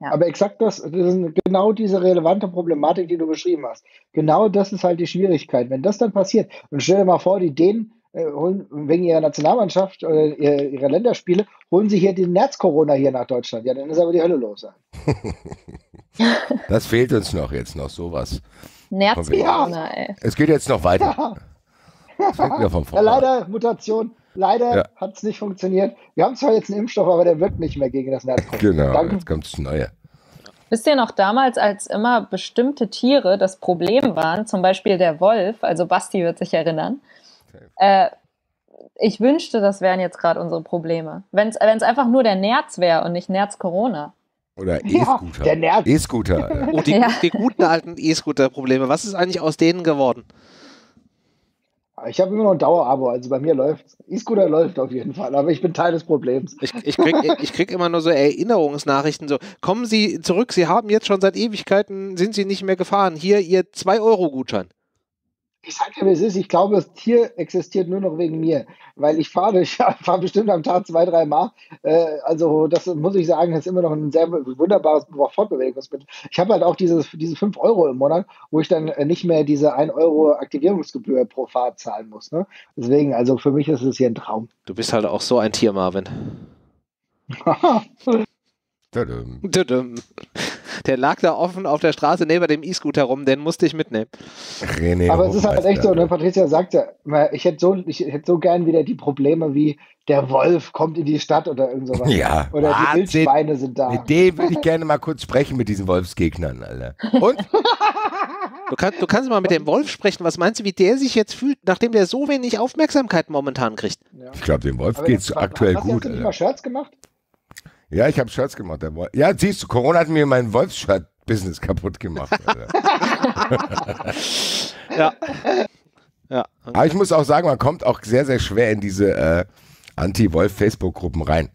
Ja. Aber exakt das, das ist genau diese relevante Problematik, die du beschrieben hast. Genau das ist halt die Schwierigkeit. Wenn das dann passiert, und stell dir mal vor, die äh, holen wegen ihrer Nationalmannschaft oder ihrer Länderspiele, holen sie hier den Nerz-Corona hier nach Deutschland. Ja, dann ist aber die Hölle los. das fehlt uns noch jetzt noch sowas. Nerz-Corona, ey. Es geht jetzt noch weiter. ja, leider, Mutation. Leider ja. hat es nicht funktioniert. Wir haben zwar jetzt einen Impfstoff, aber der wirkt nicht mehr gegen das Nerz-Corona. Genau, Danke. jetzt kommt das Neue. Wisst ihr noch damals, als immer bestimmte Tiere das Problem waren, zum Beispiel der Wolf, also Basti wird sich erinnern, äh, ich wünschte, das wären jetzt gerade unsere Probleme. Wenn es einfach nur der Nerz wäre und nicht Nerz-Corona. Oder E-Scooter. Ja, E-Scooter. Ja. Oh, die, ja. die, guten alten E-Scooter-Probleme. Was ist eigentlich aus denen geworden? Ich habe immer noch ein Dauerabo, also bei mir läuft E-Scooter läuft auf jeden Fall, aber ich bin Teil des Problems. Ich, ich kriege ich krieg immer nur so Erinnerungsnachrichten, so, kommen Sie zurück, Sie haben jetzt schon seit Ewigkeiten, sind Sie nicht mehr gefahren, hier Ihr 2-Euro-Gutschein ich sage dir, wie es ist, ich glaube, das Tier existiert nur noch wegen mir, weil ich fahre, ich fahre bestimmt am Tag zwei, drei Mal. Äh, also das muss ich sagen, ist immer noch ein sehr wunderbares Fortbewegungsmittel. Ich habe halt auch dieses, diese 5 Euro im Monat, wo ich dann nicht mehr diese 1 Euro Aktivierungsgebühr pro Fahrt zahlen muss. Ne? Deswegen, also für mich ist es hier ein Traum. Du bist halt auch so ein Tier, Marvin. Der lag da offen auf der Straße neben dem E-Scooter rum, den musste ich mitnehmen. René Aber es ist halt echt so, ne? Patricia sagte, ich hätte so, ich hätte so gern wieder die Probleme wie der Wolf kommt in die Stadt oder irgend sowas. Ja. Oder die Wildschweine sind da. Mit dem würde ich gerne mal kurz sprechen, mit diesen Wolfsgegnern, Alter. Und? Du, kann, du kannst mal mit dem Wolf sprechen. Was meinst du, wie der sich jetzt fühlt, nachdem der so wenig Aufmerksamkeit momentan kriegt? Ja. Ich glaube, dem Wolf geht es aktuell gut. Hast du nicht mal Shirts gemacht? Ja, ich habe Shirts gemacht. Ja, siehst du, Corona hat mir mein Wolfsshirt-Business kaputt gemacht. ja. ja. Aber ich muss auch sagen, man kommt auch sehr, sehr schwer in diese äh, Anti-Wolf-Facebook-Gruppen rein.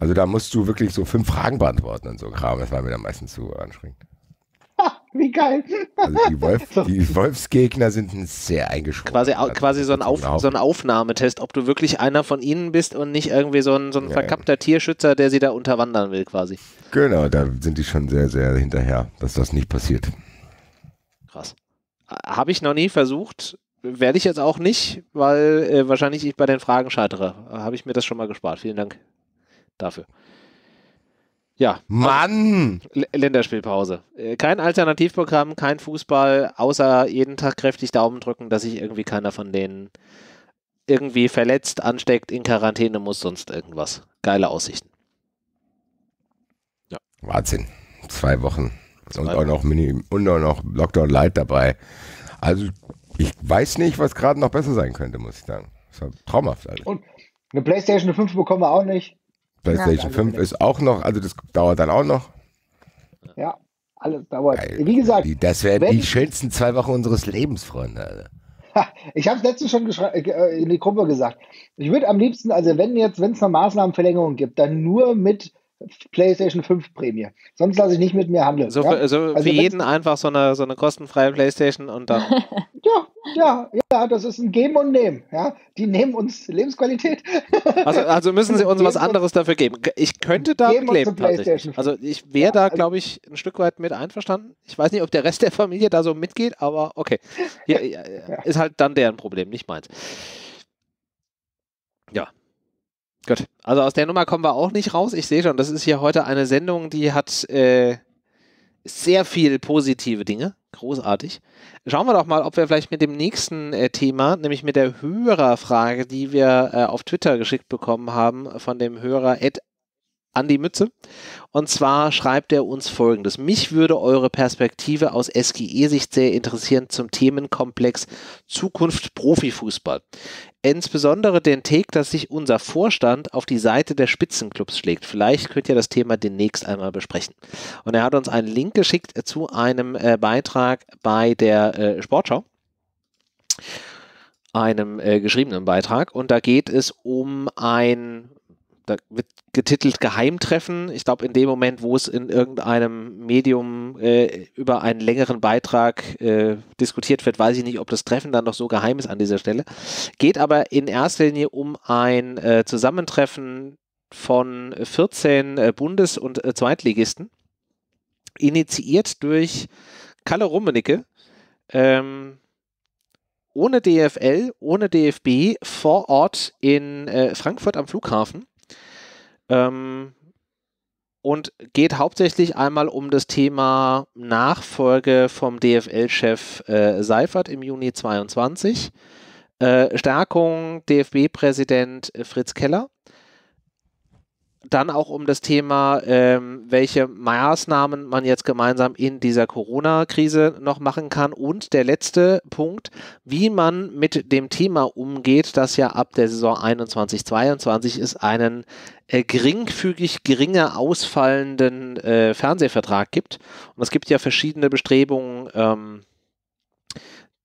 Also da musst du wirklich so fünf Fragen beantworten und so Kram. Das war mir dann meistens zu anstrengend. Wie geil. Also die, Wolf, die Wolfsgegner sind ein sehr eingeschränkt. Quasi, quasi so, ein Auf, so ein Aufnahmetest, ob du wirklich einer von ihnen bist und nicht irgendwie so ein, so ein ja, verkappter Tierschützer, der sie da unterwandern will, quasi. Genau, da sind die schon sehr, sehr hinterher, dass das nicht passiert. Krass. Habe ich noch nie versucht, werde ich jetzt auch nicht, weil äh, wahrscheinlich ich bei den Fragen scheitere. Habe ich mir das schon mal gespart. Vielen Dank dafür. Ja. Mann! L Länderspielpause. Äh, kein Alternativprogramm, kein Fußball, außer jeden Tag kräftig Daumen drücken, dass sich irgendwie keiner von denen irgendwie verletzt, ansteckt, in Quarantäne muss, sonst irgendwas. Geile Aussichten. Ja. Wahnsinn. Zwei Wochen. Zwei und, auch noch Mini und auch noch Lockdown Light dabei. Also, ich weiß nicht, was gerade noch besser sein könnte, muss ich sagen. Das war traumhaft. Alter. Und eine PlayStation 5 bekommen wir auch nicht. PlayStation ja, 5 ist auch noch, also das dauert dann auch noch. Ja, alles dauert. Geil. Wie gesagt, das wären die schönsten zwei Wochen unseres Lebens, Freunde. Alter. Ich habe es letztens schon äh, in die Gruppe gesagt. Ich würde am liebsten, also wenn jetzt, wenn es eine Maßnahmenverlängerung gibt, dann nur mit PlayStation 5 Prämie. Sonst lasse ich nicht mit mir handeln. So ja? für, so also für jeden einfach so eine, so eine kostenfreie PlayStation und dann. ja, ja, ja, das ist ein Geben und Nehmen. Ja? Die nehmen uns Lebensqualität. also, also müssen sie uns was anderes dafür geben. Ich könnte da leben. Also ich wäre ja, da, also glaube ich, ein Stück weit mit einverstanden. Ich weiß nicht, ob der Rest der Familie da so mitgeht, aber okay. Ja, ist halt dann deren Problem, nicht meins. Ja, Gut, also aus der Nummer kommen wir auch nicht raus. Ich sehe schon, das ist hier heute eine Sendung, die hat äh, sehr viel positive Dinge. Großartig. Schauen wir doch mal, ob wir vielleicht mit dem nächsten äh, Thema, nämlich mit der Hörerfrage, die wir äh, auf Twitter geschickt bekommen haben, von dem Hörer Ed an die Mütze. Und zwar schreibt er uns folgendes. Mich würde eure Perspektive aus SGE-Sicht sehr interessieren zum Themenkomplex Zukunft Profifußball. Insbesondere den Take, dass sich unser Vorstand auf die Seite der Spitzenclubs schlägt. Vielleicht könnt ihr das Thema demnächst einmal besprechen. Und er hat uns einen Link geschickt zu einem äh, Beitrag bei der äh, Sportschau einem äh, geschriebenen Beitrag und da geht es um ein da wird getitelt Geheimtreffen. Ich glaube, in dem Moment, wo es in irgendeinem Medium äh, über einen längeren Beitrag äh, diskutiert wird, weiß ich nicht, ob das Treffen dann noch so geheim ist an dieser Stelle. Geht aber in erster Linie um ein äh, Zusammentreffen von 14 äh, Bundes- und äh, Zweitligisten, initiiert durch Kalle Rummenigge. Ähm, ohne DFL, ohne DFB vor Ort in äh, Frankfurt am Flughafen ähm, und geht hauptsächlich einmal um das Thema Nachfolge vom DFL-Chef äh, Seifert im Juni 22, äh, Stärkung DFB-Präsident Fritz Keller dann auch um das Thema, ähm, welche Maßnahmen man jetzt gemeinsam in dieser Corona-Krise noch machen kann. Und der letzte Punkt, wie man mit dem Thema umgeht, das ja ab der Saison 21-22 ist, einen äh, geringfügig geringer ausfallenden äh, Fernsehvertrag gibt. Und es gibt ja verschiedene Bestrebungen, ähm,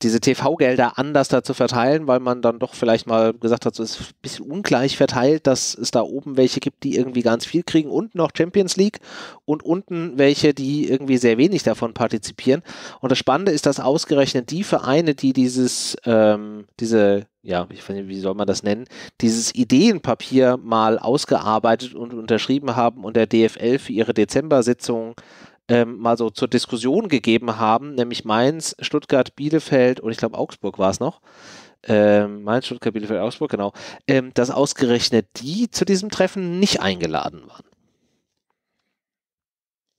diese TV-Gelder anders da zu verteilen, weil man dann doch vielleicht mal gesagt hat, so ist ein bisschen ungleich verteilt, dass es da oben welche gibt, die irgendwie ganz viel kriegen und noch Champions League und unten welche, die irgendwie sehr wenig davon partizipieren. Und das Spannende ist, dass ausgerechnet die Vereine, die dieses, ähm, diese ja, ich finde, wie soll man das nennen, dieses Ideenpapier mal ausgearbeitet und unterschrieben haben und der DFL für ihre Dezember-Sitzung ähm, mal so zur Diskussion gegeben haben, nämlich Mainz, Stuttgart, Bielefeld und ich glaube Augsburg war es noch. Ähm, Mainz, Stuttgart, Bielefeld, Augsburg, genau, ähm, dass ausgerechnet die zu diesem Treffen nicht eingeladen waren.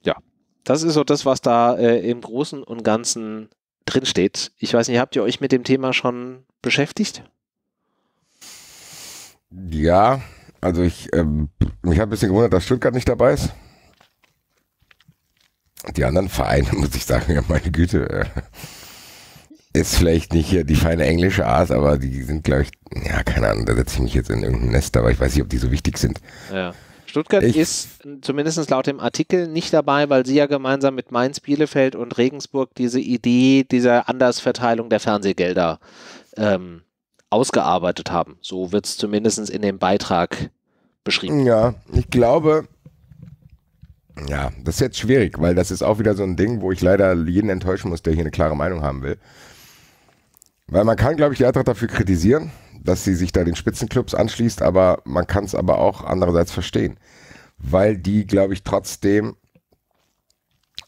Ja, das ist so das, was da äh, im Großen und Ganzen drinsteht. Ich weiß nicht, habt ihr euch mit dem Thema schon beschäftigt? Ja, also ich, ähm, mich hat ein bisschen gewundert, dass Stuttgart nicht dabei ist. Die anderen Vereine, muss ich sagen, ja, meine Güte, äh, ist vielleicht nicht hier die feine englische Art, aber die sind, glaube ich, ja, keine Ahnung, da setze ich mich jetzt in irgendein Nest, aber ich weiß nicht, ob die so wichtig sind. Ja. Stuttgart ich, ist zumindest laut dem Artikel nicht dabei, weil sie ja gemeinsam mit Mainz, Bielefeld und Regensburg diese Idee dieser Andersverteilung der Fernsehgelder ähm, ausgearbeitet haben. So wird es zumindest in dem Beitrag beschrieben. Ja, ich glaube, ja, das ist jetzt schwierig, weil das ist auch wieder so ein Ding, wo ich leider jeden enttäuschen muss, der hier eine klare Meinung haben will. Weil man kann, glaube ich, die Eintracht dafür kritisieren, dass sie sich da den Spitzenclubs anschließt, aber man kann es aber auch andererseits verstehen, weil die, glaube ich, trotzdem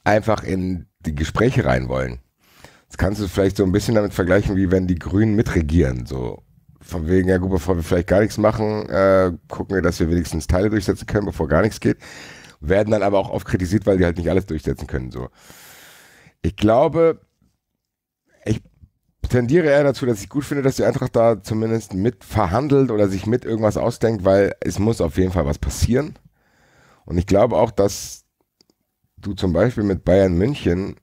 einfach in die Gespräche rein wollen. Das kannst du vielleicht so ein bisschen damit vergleichen, wie wenn die Grünen mitregieren, so von wegen, ja gut, bevor wir vielleicht gar nichts machen, äh, gucken wir, dass wir wenigstens Teile durchsetzen können, bevor gar nichts geht werden dann aber auch oft kritisiert, weil die halt nicht alles durchsetzen können. So. Ich glaube, ich tendiere eher dazu, dass ich gut finde, dass die Eintracht da zumindest mit verhandelt oder sich mit irgendwas ausdenkt, weil es muss auf jeden Fall was passieren. Und ich glaube auch, dass du zum Beispiel mit Bayern München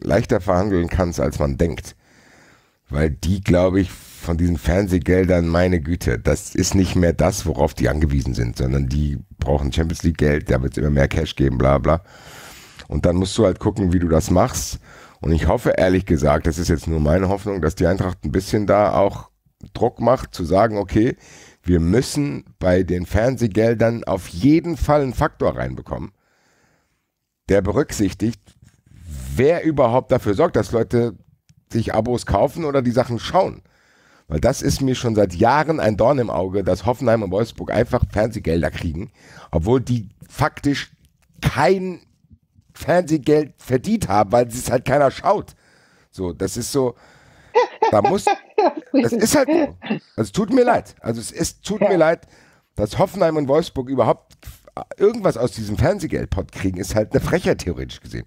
leichter verhandeln kannst, als man denkt. Weil die, glaube ich, von diesen Fernsehgeldern, meine Güte, das ist nicht mehr das, worauf die angewiesen sind, sondern die brauchen Champions League Geld, da wird es immer mehr Cash geben, bla bla. Und dann musst du halt gucken, wie du das machst. Und ich hoffe ehrlich gesagt, das ist jetzt nur meine Hoffnung, dass die Eintracht ein bisschen da auch Druck macht, zu sagen, okay, wir müssen bei den Fernsehgeldern auf jeden Fall einen Faktor reinbekommen, der berücksichtigt, wer überhaupt dafür sorgt, dass Leute sich Abos kaufen oder die Sachen schauen. Weil das ist mir schon seit Jahren ein Dorn im Auge, dass Hoffenheim und Wolfsburg einfach Fernsehgelder kriegen, obwohl die faktisch kein Fernsehgeld verdient haben, weil es halt keiner schaut. So, das ist so, da muss, das ist halt so. Also es tut mir leid. Also es ist, tut mir leid, dass Hoffenheim und Wolfsburg überhaupt irgendwas aus diesem Fernsehgeldpot kriegen, ist halt eine Frechheit theoretisch gesehen.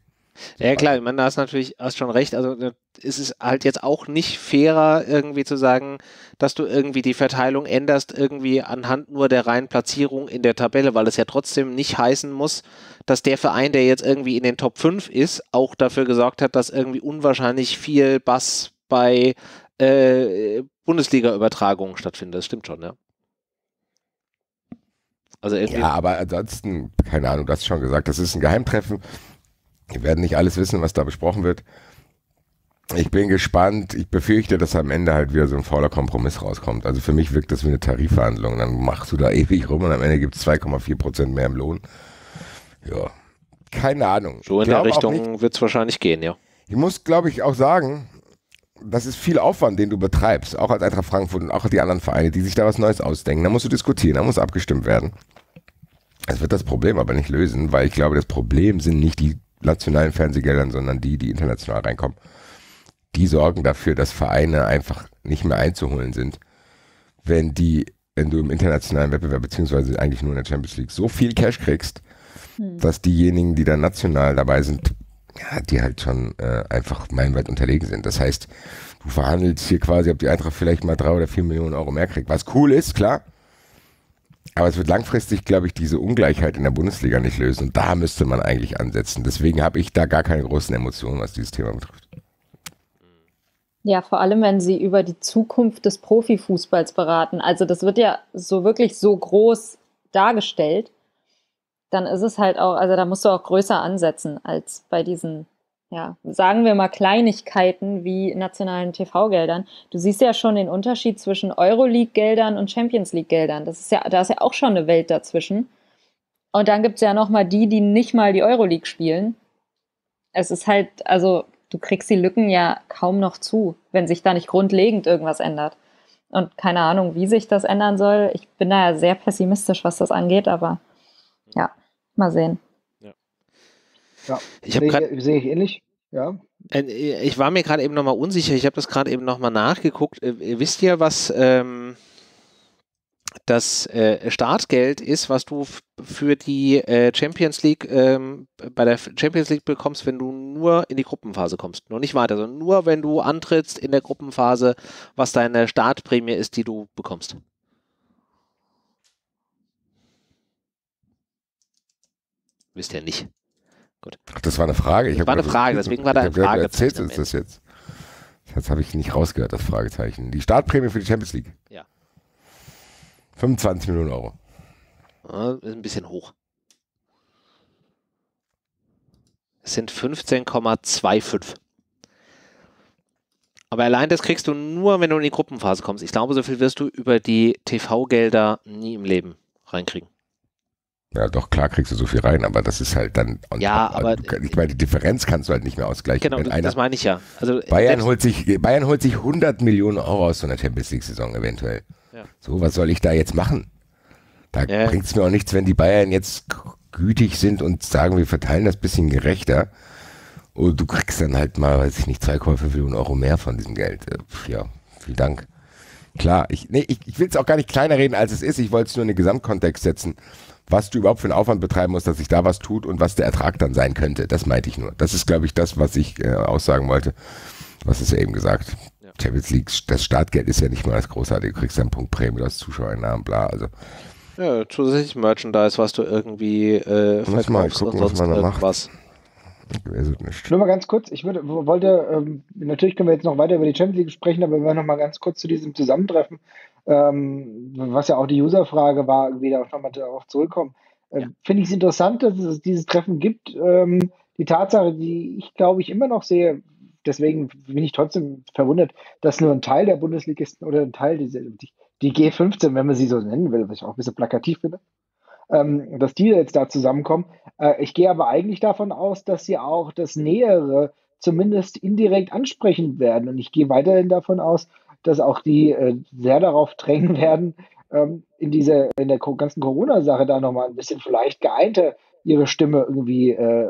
Ja, klar, ich meine, da hast natürlich hast schon recht. Also äh, ist es halt jetzt auch nicht fairer, irgendwie zu sagen, dass du irgendwie die Verteilung änderst, irgendwie anhand nur der reinen Platzierung in der Tabelle, weil es ja trotzdem nicht heißen muss, dass der Verein, der jetzt irgendwie in den Top 5 ist, auch dafür gesorgt hat, dass irgendwie unwahrscheinlich viel Bass bei äh, Bundesliga-Übertragungen stattfindet. Das stimmt schon, ja. Also ja, aber ansonsten, keine Ahnung, du hast schon gesagt, das ist ein Geheimtreffen. Wir werden nicht alles wissen, was da besprochen wird. Ich bin gespannt. Ich befürchte, dass am Ende halt wieder so ein fauler Kompromiss rauskommt. Also für mich wirkt das wie eine Tarifverhandlung. Dann machst du da ewig rum und am Ende gibt es 2,4 Prozent mehr im Lohn. Ja, keine Ahnung. So in der Richtung wird es wahrscheinlich gehen, ja. Ich muss, glaube ich, auch sagen, das ist viel Aufwand, den du betreibst, auch als Eintracht Frankfurt und auch die anderen Vereine, die sich da was Neues ausdenken. Da musst du diskutieren, da muss abgestimmt werden. Es wird das Problem aber nicht lösen, weil ich glaube, das Problem sind nicht die nationalen Fernsehgeldern, sondern die, die international reinkommen. Die sorgen dafür, dass Vereine einfach nicht mehr einzuholen sind, wenn die, wenn du im internationalen Wettbewerb beziehungsweise eigentlich nur in der Champions League so viel Cash kriegst, hm. dass diejenigen, die dann national dabei sind, ja, die halt schon äh, einfach meilenweit unterlegen sind. Das heißt, du verhandelst hier quasi, ob die Eintracht vielleicht mal drei oder vier Millionen Euro mehr kriegt. Was cool ist, klar. Aber es wird langfristig, glaube ich, diese Ungleichheit in der Bundesliga nicht lösen. Und da müsste man eigentlich ansetzen. Deswegen habe ich da gar keine großen Emotionen, was dieses Thema betrifft. Ja, vor allem, wenn Sie über die Zukunft des Profifußballs beraten. Also das wird ja so wirklich so groß dargestellt. Dann ist es halt auch, also da musst du auch größer ansetzen als bei diesen ja, sagen wir mal Kleinigkeiten wie nationalen TV-Geldern. Du siehst ja schon den Unterschied zwischen Euroleague-Geldern und Champions League-Geldern. Das ist ja, da ist ja auch schon eine Welt dazwischen. Und dann gibt es ja nochmal die, die nicht mal die Euroleague spielen. Es ist halt, also du kriegst die Lücken ja kaum noch zu, wenn sich da nicht grundlegend irgendwas ändert. Und keine Ahnung, wie sich das ändern soll. Ich bin da ja sehr pessimistisch, was das angeht, aber ja, mal sehen. Ja, ich habe gerade sehe ich ähnlich. Ja. Äh, ich war mir gerade eben nochmal unsicher. Ich habe das gerade eben nochmal nachgeguckt. Äh, wisst ihr, was ähm, das äh, Startgeld ist, was du für die äh, Champions League ähm, bei der Champions League bekommst, wenn du nur in die Gruppenphase kommst? Noch nicht weiter, sondern nur, wenn du antrittst in der Gruppenphase, was deine Startprämie ist, die du bekommst. Wisst ihr nicht. Gut. Ach, das war eine Frage. Ich das war eine Frage, deswegen war da ein Frage. Erzählst uns das jetzt? Das habe ich nicht rausgehört, das Fragezeichen. Die Startprämie für die Champions League. Ja. 25 Millionen Euro. Ja, ist ein bisschen hoch. Es sind 15,25. Aber allein das kriegst du nur, wenn du in die Gruppenphase kommst. Ich glaube, so viel wirst du über die TV-Gelder nie im Leben reinkriegen. Ja, doch, klar kriegst du so viel rein, aber das ist halt dann. Ja, top. aber. Du, ich meine, die Differenz kannst du halt nicht mehr ausgleichen. Genau, das, einer, das meine ich ja. Also, Bayern, holt sich, Bayern holt sich 100 Millionen Euro aus so einer Champions League-Saison eventuell. Ja. So, was soll ich da jetzt machen? Da ja. bringt es mir auch nichts, wenn die Bayern jetzt gütig sind und sagen, wir verteilen das bisschen gerechter. Und du kriegst dann halt mal, weiß ich nicht, 2,5 Millionen Euro mehr von diesem Geld. Äh, ja, vielen Dank. Klar, ich, nee, ich, ich will es auch gar nicht kleiner reden, als es ist. Ich wollte es nur in den Gesamtkontext setzen was du überhaupt für einen Aufwand betreiben musst, dass sich da was tut und was der Ertrag dann sein könnte. Das meinte ich nur. Das ist, glaube ich, das, was ich äh, aussagen wollte. Was ist ja eben gesagt. Ja. Champions League, das Startgeld ist ja nicht mal das Großartige. Du kriegst dann Punktprämie, du hast Zuschauereinnahmen, bla. Also. Ja, zusätzlich Merchandise, was du irgendwie äh, Muss mal gucken, was man da macht. Nur mal ganz kurz, ich würde, wollte, ähm, natürlich können wir jetzt noch weiter über die Champions League sprechen, aber wir wollen noch mal ganz kurz zu diesem Zusammentreffen ähm, was ja auch die Userfrage war, wieder nochmal darauf zurückkommen. Äh, ja. Finde ich es interessant, dass es dieses Treffen gibt. Ähm, die Tatsache, die ich glaube ich immer noch sehe, deswegen bin ich trotzdem verwundert, dass nur ein Teil der Bundesligisten oder ein Teil dieser, die, die G15, wenn man sie so nennen will, was ich auch ein bisschen plakativ finde, ähm, dass die jetzt da zusammenkommen. Äh, ich gehe aber eigentlich davon aus, dass sie auch das Nähere zumindest indirekt ansprechen werden. Und ich gehe weiterhin davon aus, dass auch die äh, sehr darauf drängen werden, ähm, in dieser, in der ganzen Corona-Sache da nochmal ein bisschen vielleicht geeinter ihre Stimme irgendwie äh,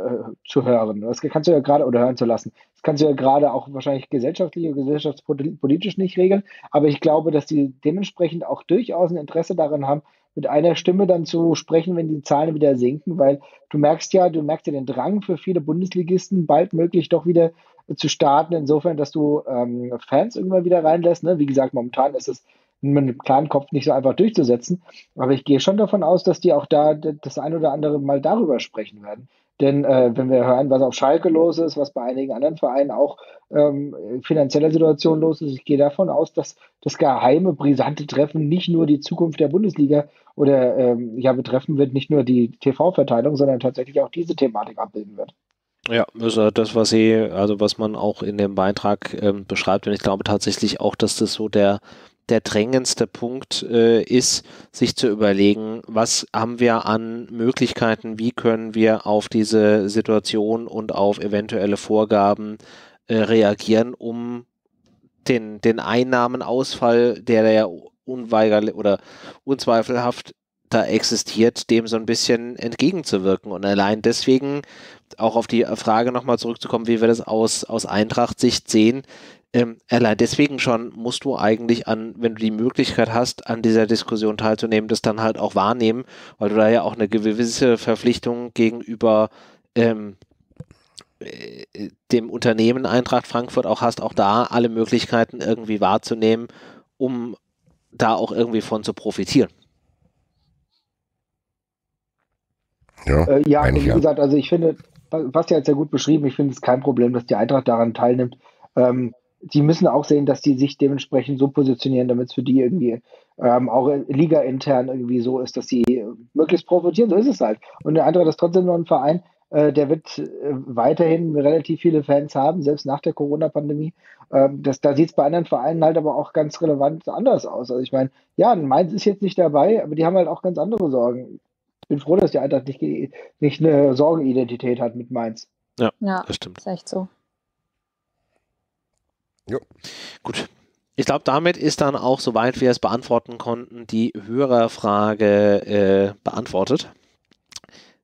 zu hören. Das kannst du ja gerade oder hören zu lassen. Das kannst du ja gerade auch wahrscheinlich gesellschaftlich oder gesellschaftspolitisch nicht regeln. Aber ich glaube, dass die dementsprechend auch durchaus ein Interesse daran haben, mit einer Stimme dann zu sprechen, wenn die Zahlen wieder sinken, weil du merkst ja, du merkst ja den Drang für viele Bundesligisten, bald möglich doch wieder zu starten, insofern, dass du ähm, Fans irgendwann wieder reinlässt. Ne? Wie gesagt, momentan ist es mit einem klaren Kopf nicht so einfach durchzusetzen. Aber ich gehe schon davon aus, dass die auch da das ein oder andere mal darüber sprechen werden. Denn äh, wenn wir hören, was auf Schalke los ist, was bei einigen anderen Vereinen auch ähm, finanzieller Situation los ist, ich gehe davon aus, dass das geheime, brisante Treffen nicht nur die Zukunft der Bundesliga oder ähm, ja betreffen wird, nicht nur die TV-Verteilung, sondern tatsächlich auch diese Thematik abbilden wird. Ja, also das, was Sie, also was man auch in dem Beitrag ähm, beschreibt, und ich glaube tatsächlich auch, dass das so der der drängendste Punkt äh, ist, sich zu überlegen, was haben wir an Möglichkeiten, wie können wir auf diese Situation und auf eventuelle Vorgaben äh, reagieren, um den, den Einnahmenausfall, der ja unweigerlich oder unzweifelhaft da existiert, dem so ein bisschen entgegenzuwirken. Und allein deswegen auch auf die Frage nochmal zurückzukommen, wie wir das aus, aus Eintracht-Sicht sehen, ähm, allein deswegen schon musst du eigentlich an, wenn du die Möglichkeit hast, an dieser Diskussion teilzunehmen, das dann halt auch wahrnehmen, weil du da ja auch eine gewisse Verpflichtung gegenüber ähm, äh, dem Unternehmen Eintracht Frankfurt auch hast, auch da alle Möglichkeiten irgendwie wahrzunehmen, um da auch irgendwie von zu profitieren. Ja, äh, ja wie gesagt, also ich finde, was ja jetzt sehr gut beschrieben, ich finde es kein Problem, dass die Eintracht daran teilnimmt. Ähm, die müssen auch sehen, dass die sich dementsprechend so positionieren, damit es für die irgendwie ähm, auch Liga intern irgendwie so ist, dass sie möglichst profitieren. So ist es halt. Und der andere ist trotzdem noch ein Verein, äh, der wird äh, weiterhin relativ viele Fans haben, selbst nach der Corona-Pandemie. Ähm, da sieht es bei anderen Vereinen halt aber auch ganz relevant anders aus. Also ich meine, ja, Mainz ist jetzt nicht dabei, aber die haben halt auch ganz andere Sorgen. Ich bin froh, dass die Eintracht nicht, nicht eine Sorgenidentität hat mit Mainz. Ja, ja das stimmt. Ist echt so. Jo. Gut. Ich glaube, damit ist dann auch, soweit wir es beantworten konnten, die Hörerfrage äh, beantwortet.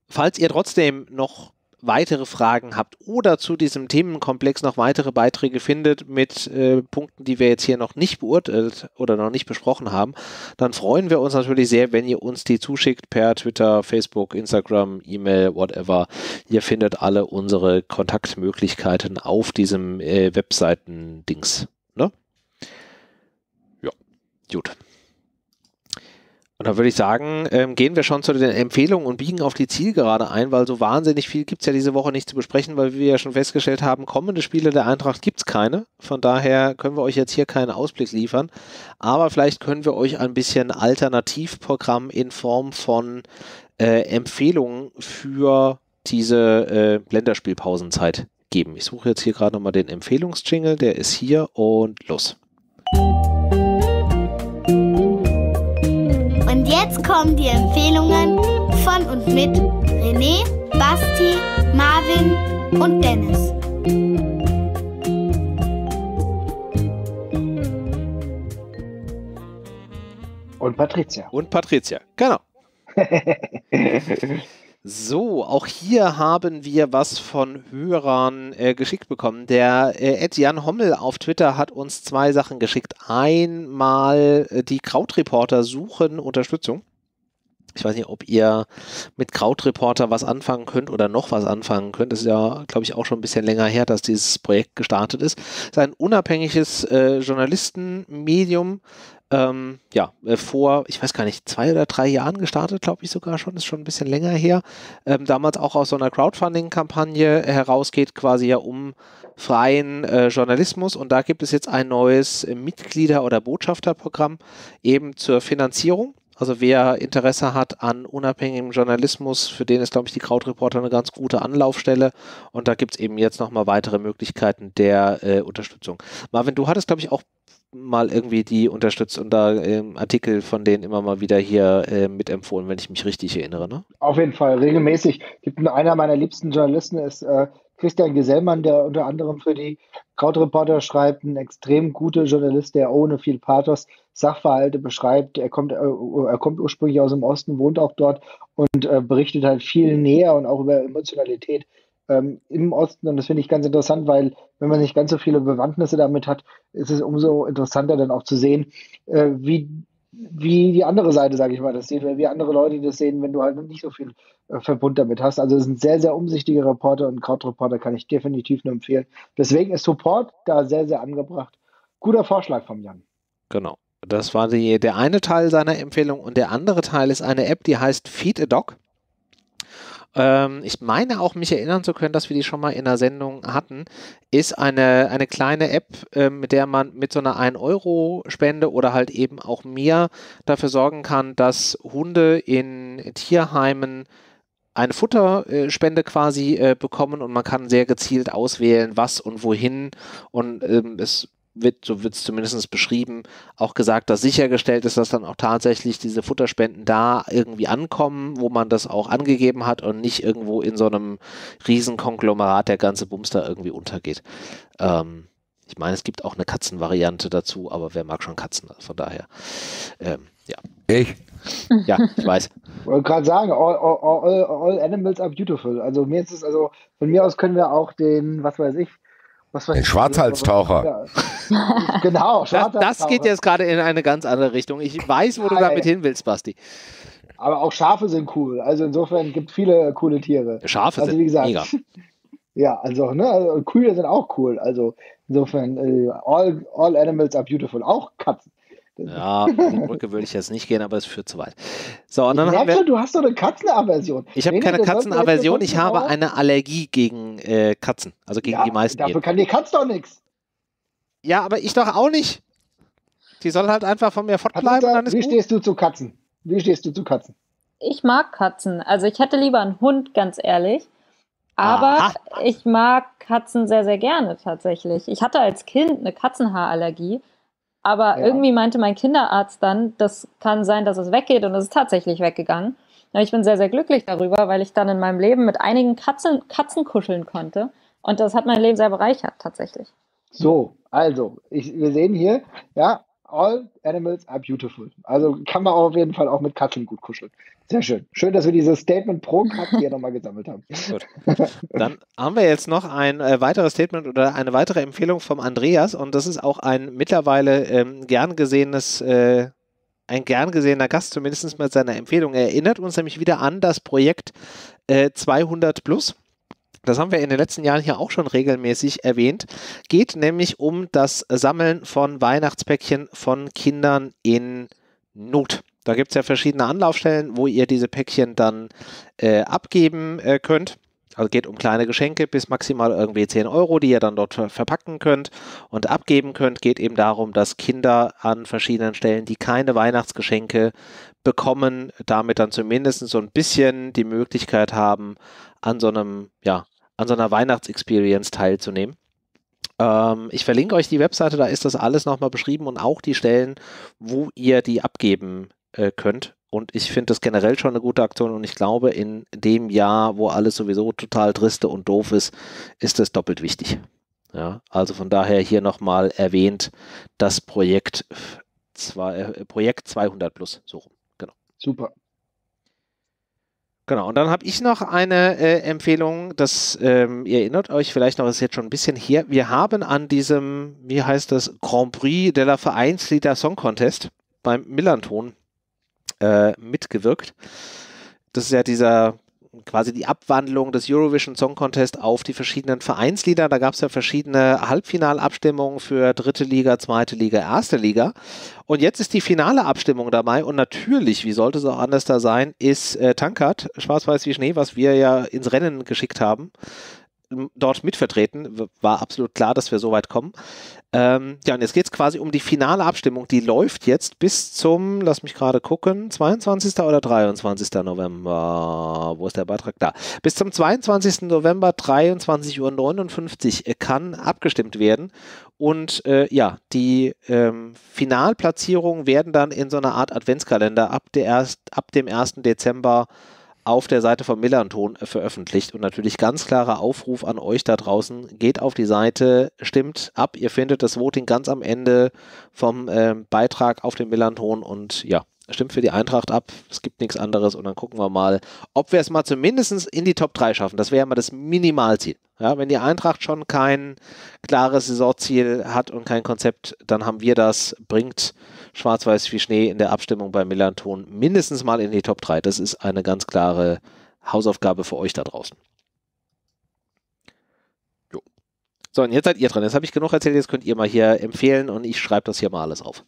Falls ihr trotzdem noch weitere Fragen habt oder zu diesem Themenkomplex noch weitere Beiträge findet mit äh, Punkten, die wir jetzt hier noch nicht beurteilt oder noch nicht besprochen haben, dann freuen wir uns natürlich sehr, wenn ihr uns die zuschickt per Twitter, Facebook, Instagram, E-Mail, whatever. Ihr findet alle unsere Kontaktmöglichkeiten auf diesem äh, Webseiten-Dings. Ne? Ja, gut. Und dann würde ich sagen, ähm, gehen wir schon zu den Empfehlungen und biegen auf die Zielgerade ein, weil so wahnsinnig viel gibt es ja diese Woche nicht zu besprechen, weil wir ja schon festgestellt haben, kommende Spiele der Eintracht gibt es keine. Von daher können wir euch jetzt hier keinen Ausblick liefern. Aber vielleicht können wir euch ein bisschen Alternativprogramm in Form von äh, Empfehlungen für diese äh, Länderspielpausenzeit geben. Ich suche jetzt hier gerade nochmal den Empfehlungsjingle, der ist hier und los. Jetzt kommen die Empfehlungen von und mit René, Basti, Marvin und Dennis. Und Patricia. Und Patricia, genau. So, auch hier haben wir was von Hörern äh, geschickt bekommen. Der äh, Ed Jan Hommel auf Twitter hat uns zwei Sachen geschickt. Einmal äh, die Krautreporter suchen Unterstützung. Ich weiß nicht, ob ihr mit Krautreporter was anfangen könnt oder noch was anfangen könnt. Das ist ja, glaube ich, auch schon ein bisschen länger her, dass dieses Projekt gestartet ist. Es ist ein unabhängiges äh, Journalistenmedium, ähm, ja, äh, vor, ich weiß gar nicht, zwei oder drei Jahren gestartet, glaube ich sogar schon, ist schon ein bisschen länger her. Ähm, damals auch aus so einer Crowdfunding-Kampagne herausgeht, quasi ja um freien äh, Journalismus. Und da gibt es jetzt ein neues äh, Mitglieder- oder Botschafterprogramm eben zur Finanzierung. Also wer Interesse hat an unabhängigem Journalismus, für den ist, glaube ich, die Krautreporter eine ganz gute Anlaufstelle. Und da gibt es eben jetzt nochmal weitere Möglichkeiten der äh, Unterstützung. Marvin, du hattest, glaube ich, auch mal irgendwie die unterstützt und da ähm, Artikel von denen immer mal wieder hier äh, mitempfohlen, wenn ich mich richtig erinnere. Ne? Auf jeden Fall, regelmäßig. Gibt einer meiner liebsten Journalisten ist äh, Christian Gesellmann, der unter anderem für die Krautreporter schreibt, ein extrem guter Journalist, der ohne viel Pathos Sachverhalte beschreibt. Er kommt, äh, er kommt ursprünglich aus dem Osten, wohnt auch dort und äh, berichtet halt viel näher und auch über Emotionalität ähm, im Osten. Und das finde ich ganz interessant, weil wenn man nicht ganz so viele Bewandtnisse damit hat, ist es umso interessanter dann auch zu sehen, äh, wie wie die andere Seite, sage ich mal, das sehen, wie andere Leute das sehen, wenn du halt nicht so viel äh, Verbund damit hast. Also es sind sehr, sehr umsichtige Reporter und Krautreporter kann ich definitiv nur empfehlen. Deswegen ist Support da sehr, sehr angebracht. Guter Vorschlag von Jan. Genau. Das war die, der eine Teil seiner Empfehlung und der andere Teil ist eine App, die heißt Feed a Dog. Ähm, ich meine auch, mich erinnern zu können, dass wir die schon mal in der Sendung hatten, ist eine, eine kleine App, äh, mit der man mit so einer 1-Euro-Spende oder halt eben auch mehr dafür sorgen kann, dass Hunde in Tierheimen eine Futterspende quasi äh, bekommen und man kann sehr gezielt auswählen, was und wohin. Und ähm, es wird, so wird es zumindest beschrieben, auch gesagt, dass sichergestellt ist, dass dann auch tatsächlich diese Futterspenden da irgendwie ankommen, wo man das auch angegeben hat und nicht irgendwo in so einem Riesenkonglomerat der ganze Bums da irgendwie untergeht. Ähm, ich meine, es gibt auch eine Katzenvariante dazu, aber wer mag schon Katzen? Von daher, ähm, ja. Ich? Ja, ich weiß. Ich wollte gerade sagen, all, all, all, animals are beautiful. Also mir ist es, also von mir aus können wir auch den, was weiß ich, was Den Schwarzhalstaucher. Ja. genau, Schwarzhalstaucher. Das, das geht jetzt gerade in eine ganz andere Richtung. Ich weiß, wo du damit hin willst, Basti. Aber auch Schafe sind cool. Also insofern gibt es viele coole Tiere. Schafe also, sind wie gesagt, mega. Ja, also, ne, also Kühe sind auch cool. Also insofern, äh, all, all animals are beautiful. Auch Katzen. Ja, die Brücke würde ich jetzt nicht gehen, aber es führt zu weit. So, und dann haben wir, schon, du hast doch eine Katzenaversion. Ich habe keine Katzenaversion, ich habe eine Allergie gegen äh, Katzen. Also gegen ja, die meisten. Dafür jeden. kann die Katze doch nichts. Ja, aber ich doch auch nicht. Die soll halt einfach von mir fortbleiben. wie gut. stehst du zu Katzen? Wie stehst du zu Katzen? Ich mag Katzen. Also ich hätte lieber einen Hund, ganz ehrlich. Aber Aha. ich mag Katzen sehr, sehr gerne tatsächlich. Ich hatte als Kind eine Katzenhaarallergie aber ja. irgendwie meinte mein Kinderarzt dann, das kann sein, dass es weggeht und es ist tatsächlich weggegangen. Ich bin sehr, sehr glücklich darüber, weil ich dann in meinem Leben mit einigen Katzen, Katzen kuscheln konnte. Und das hat mein Leben sehr bereichert, tatsächlich. So, also, ich, wir sehen hier, ja, all animals are beautiful. Also kann man auf jeden Fall auch mit Katzen gut kuscheln. Sehr schön. Schön, dass wir dieses Statement pro Katze hier nochmal gesammelt haben. Gut. Dann haben wir jetzt noch ein äh, weiteres Statement oder eine weitere Empfehlung vom Andreas und das ist auch ein mittlerweile ähm, gern gesehenes äh, ein gern gesehener Gast, zumindest mit seiner Empfehlung. Er erinnert uns nämlich wieder an das Projekt äh, 200 Plus. Das haben wir in den letzten Jahren hier auch schon regelmäßig erwähnt. Geht nämlich um das Sammeln von Weihnachtspäckchen von Kindern in Not. Da gibt es ja verschiedene Anlaufstellen, wo ihr diese Päckchen dann äh, abgeben äh, könnt. Also geht um kleine Geschenke bis maximal irgendwie 10 Euro, die ihr dann dort ver verpacken könnt und abgeben könnt. Geht eben darum, dass Kinder an verschiedenen Stellen, die keine Weihnachtsgeschenke bekommen, damit dann zumindest so ein bisschen die Möglichkeit haben, an so einem, ja, an so einer Weihnachtsexperience teilzunehmen. Ähm, ich verlinke euch die Webseite, da ist das alles nochmal beschrieben und auch die Stellen, wo ihr die abgeben äh, könnt. Und ich finde das generell schon eine gute Aktion und ich glaube, in dem Jahr, wo alles sowieso total triste und doof ist, ist es doppelt wichtig. Ja, also von daher hier nochmal erwähnt, das Projekt, zwei, äh, Projekt 200 plus, so rum. Genau. Super. Genau, und dann habe ich noch eine äh, Empfehlung, das, ähm, ihr erinnert euch vielleicht noch, das ist jetzt schon ein bisschen hier. Wir haben an diesem, wie heißt das, Grand Prix de la Vereinslieder Song Contest beim Millanton äh, mitgewirkt. Das ist ja dieser quasi die Abwandlung des Eurovision Song Contest auf die verschiedenen Vereinslieder. Da gab es ja verschiedene Halbfinalabstimmungen für dritte Liga, zweite Liga, erste Liga. Und jetzt ist die finale Abstimmung dabei und natürlich, wie sollte es auch anders da sein, ist äh, Tankard, Schwarz-Weiß wie Schnee, was wir ja ins Rennen geschickt haben, dort mitvertreten. War absolut klar, dass wir so weit kommen. Ähm, ja, und jetzt geht es quasi um die finale Abstimmung. Die läuft jetzt bis zum, lass mich gerade gucken, 22. oder 23. November. Wo ist der Beitrag? Da. Bis zum 22. November, 23.59 Uhr kann abgestimmt werden. Und äh, ja, die ähm, Finalplatzierungen werden dann in so einer Art Adventskalender ab, der erst, ab dem 1. Dezember auf der Seite von Millanton veröffentlicht. Und natürlich ganz klarer Aufruf an euch da draußen. Geht auf die Seite, stimmt ab. Ihr findet das Voting ganz am Ende vom äh, Beitrag auf dem Millanton und ja, stimmt für die Eintracht ab. Es gibt nichts anderes und dann gucken wir mal, ob wir es mal zumindest in die Top 3 schaffen. Das wäre mal das Minimalziel. Ja, wenn die Eintracht schon kein klares Saisonziel hat und kein Konzept, dann haben wir das, bringt schwarz-weiß wie Schnee in der Abstimmung bei Millanton mindestens mal in die Top 3. Das ist eine ganz klare Hausaufgabe für euch da draußen. Jo. So, und jetzt seid ihr dran. Jetzt habe ich genug erzählt, jetzt könnt ihr mal hier empfehlen und ich schreibe das hier mal alles auf.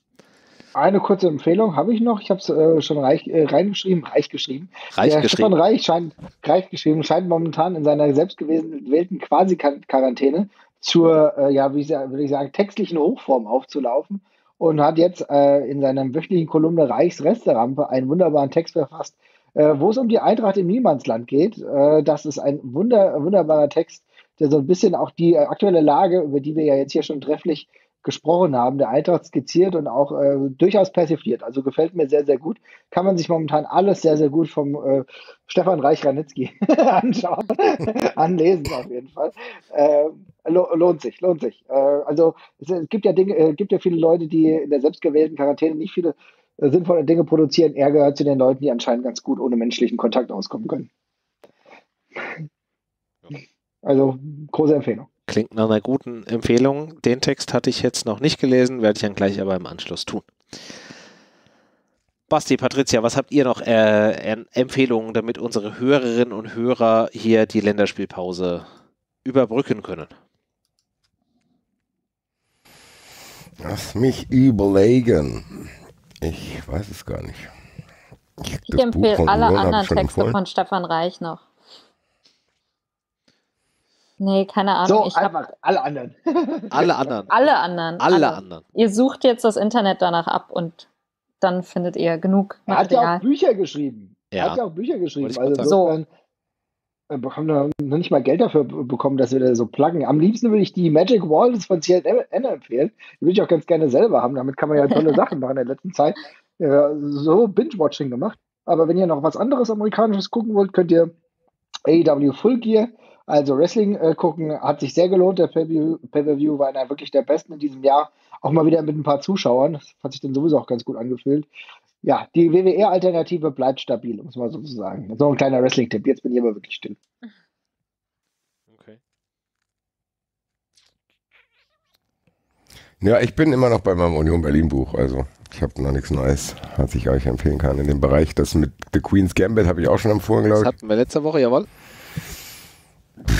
Eine kurze Empfehlung habe ich noch. Ich habe es äh, schon reich, äh, reingeschrieben, reich geschrieben. Reich Der geschrieben. Stefan Reich scheint, reich geschrieben, scheint momentan in seiner selbst gewählten Quasi-Quarantäne zur, äh, ja, wie ich, würde ich sagen, textlichen Hochform aufzulaufen und hat jetzt äh, in seiner wöchentlichen Kolumne Reichsresterampe einen wunderbaren Text verfasst, äh, wo es um die Eintracht im Niemandsland geht. Äh, das ist ein wunder, wunderbarer Text, der so ein bisschen auch die aktuelle Lage, über die wir ja jetzt hier schon trefflich gesprochen haben, der Eintracht skizziert und auch äh, durchaus persifliert. Also gefällt mir sehr, sehr gut. Kann man sich momentan alles sehr, sehr gut vom äh, Stefan Reich-Ranitzky anschauen, anlesen auf jeden Fall. Äh, lohnt sich, lohnt sich. Äh, also es, es, gibt ja Dinge, äh, gibt ja viele Leute, die in der selbstgewählten Quarantäne nicht viele äh, sinnvolle Dinge produzieren. Er gehört zu den Leuten, die anscheinend ganz gut ohne menschlichen Kontakt auskommen können. Also große Empfehlung. Klingt nach einer guten Empfehlung. Den Text hatte ich jetzt noch nicht gelesen, werde ich dann gleich aber im Anschluss tun. Basti, Patricia, was habt ihr noch äh, Empfehlungen, damit unsere Hörerinnen und Hörer hier die Länderspielpause überbrücken können? Lass mich überlegen. Ich weiß es gar nicht. Ich, ich empfehle alle anderen Texte von Stefan Reich noch. Nee, keine Ahnung. So, ich einfach alle anderen. alle anderen. Alle anderen. Alle, alle, anderen. Ihr sucht jetzt das Internet danach ab und dann findet ihr genug Material. Er hat ja auch Bücher geschrieben. Ja. Er hat ja auch Bücher geschrieben. Also so. Äh, wir haben da noch nicht mal Geld dafür bekommen, dass wir da so pluggen. Am liebsten würde ich die Magic Walls von CNN empfehlen. Die würde ich auch ganz gerne selber haben. Damit kann man ja tolle Sachen machen in der letzten Zeit. Ja, so Binge-Watching gemacht. Aber wenn ihr noch was anderes Amerikanisches gucken wollt, könnt ihr AEW Full Gear also Wrestling äh, gucken hat sich sehr gelohnt. Der Pay-Per-View war einer wirklich der besten in diesem Jahr. Auch mal wieder mit ein paar Zuschauern. Das hat sich dann sowieso auch ganz gut angefühlt. Ja, die WWE-Alternative bleibt stabil, muss man sozusagen. So ein kleiner Wrestling-Tipp. Jetzt bin ich aber wirklich still. Okay. Ja, ich bin immer noch bei meinem Union Berlin Buch. Also ich habe noch nichts Neues, was ich euch empfehlen kann in dem Bereich. Das mit The Queen's Gambit habe ich auch schon empfohlen, glaube ich. Das hatten wir letzte Woche, jawohl.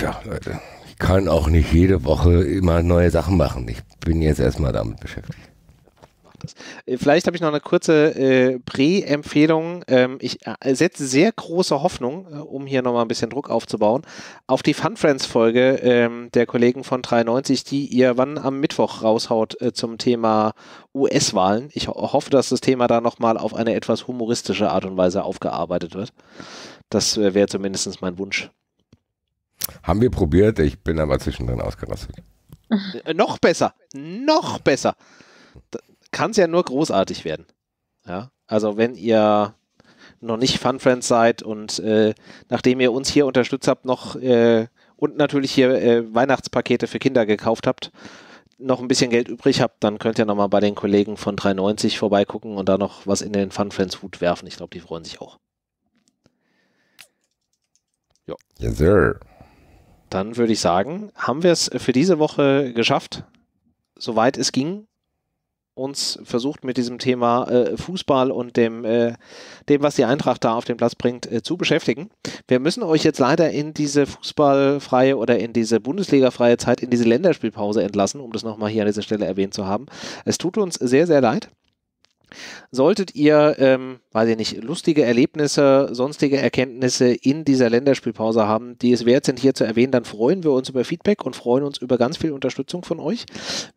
Ja, Leute, ich kann auch nicht jede Woche immer neue Sachen machen. Ich bin jetzt erstmal damit beschäftigt. Äh, vielleicht habe ich noch eine kurze äh, Prä-Empfehlung. Ähm, ich äh, setze sehr große Hoffnung, äh, um hier nochmal ein bisschen Druck aufzubauen, auf die Fun Friends-Folge ähm, der Kollegen von 93, die ihr wann am Mittwoch raushaut zum Thema US-Wahlen. Ich ho hoffe, dass das Thema da nochmal auf eine etwas humoristische Art und Weise aufgearbeitet wird. Das wäre zumindest mein Wunsch. Haben wir probiert, ich bin aber zwischendrin ausgerastet. Äh, noch besser, noch besser. Kann es ja nur großartig werden. Ja, also wenn ihr noch nicht Fun Friends seid und äh, nachdem ihr uns hier unterstützt habt, noch äh, und natürlich hier äh, Weihnachtspakete für Kinder gekauft habt, noch ein bisschen Geld übrig habt, dann könnt ihr nochmal bei den Kollegen von 390 vorbeigucken und da noch was in den Fun Friends Hut werfen. Ich glaube, die freuen sich auch. Ja. Yes, sir dann würde ich sagen, haben wir es für diese Woche geschafft, soweit es ging, uns versucht mit diesem Thema äh, Fußball und dem, äh, dem, was die Eintracht da auf den Platz bringt, äh, zu beschäftigen. Wir müssen euch jetzt leider in diese fußballfreie oder in diese Bundesliga-freie Zeit, in diese Länderspielpause entlassen, um das nochmal hier an dieser Stelle erwähnt zu haben. Es tut uns sehr, sehr leid. Solltet ihr, ähm, weiß ich nicht, lustige Erlebnisse, sonstige Erkenntnisse in dieser Länderspielpause haben, die es wert sind, hier zu erwähnen, dann freuen wir uns über Feedback und freuen uns über ganz viel Unterstützung von euch.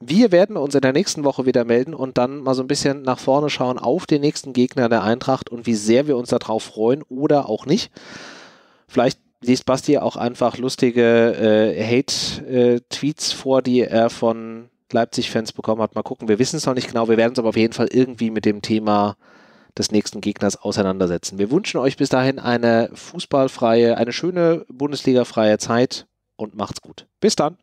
Wir werden uns in der nächsten Woche wieder melden und dann mal so ein bisschen nach vorne schauen auf den nächsten Gegner der Eintracht und wie sehr wir uns darauf freuen oder auch nicht. Vielleicht liest Basti auch einfach lustige äh, Hate-Tweets äh, vor, die er von Leipzig-Fans bekommen hat. Mal gucken, wir wissen es noch nicht genau. Wir werden uns aber auf jeden Fall irgendwie mit dem Thema des nächsten Gegners auseinandersetzen. Wir wünschen euch bis dahin eine fußballfreie, eine schöne Bundesliga-freie Zeit und macht's gut. Bis dann.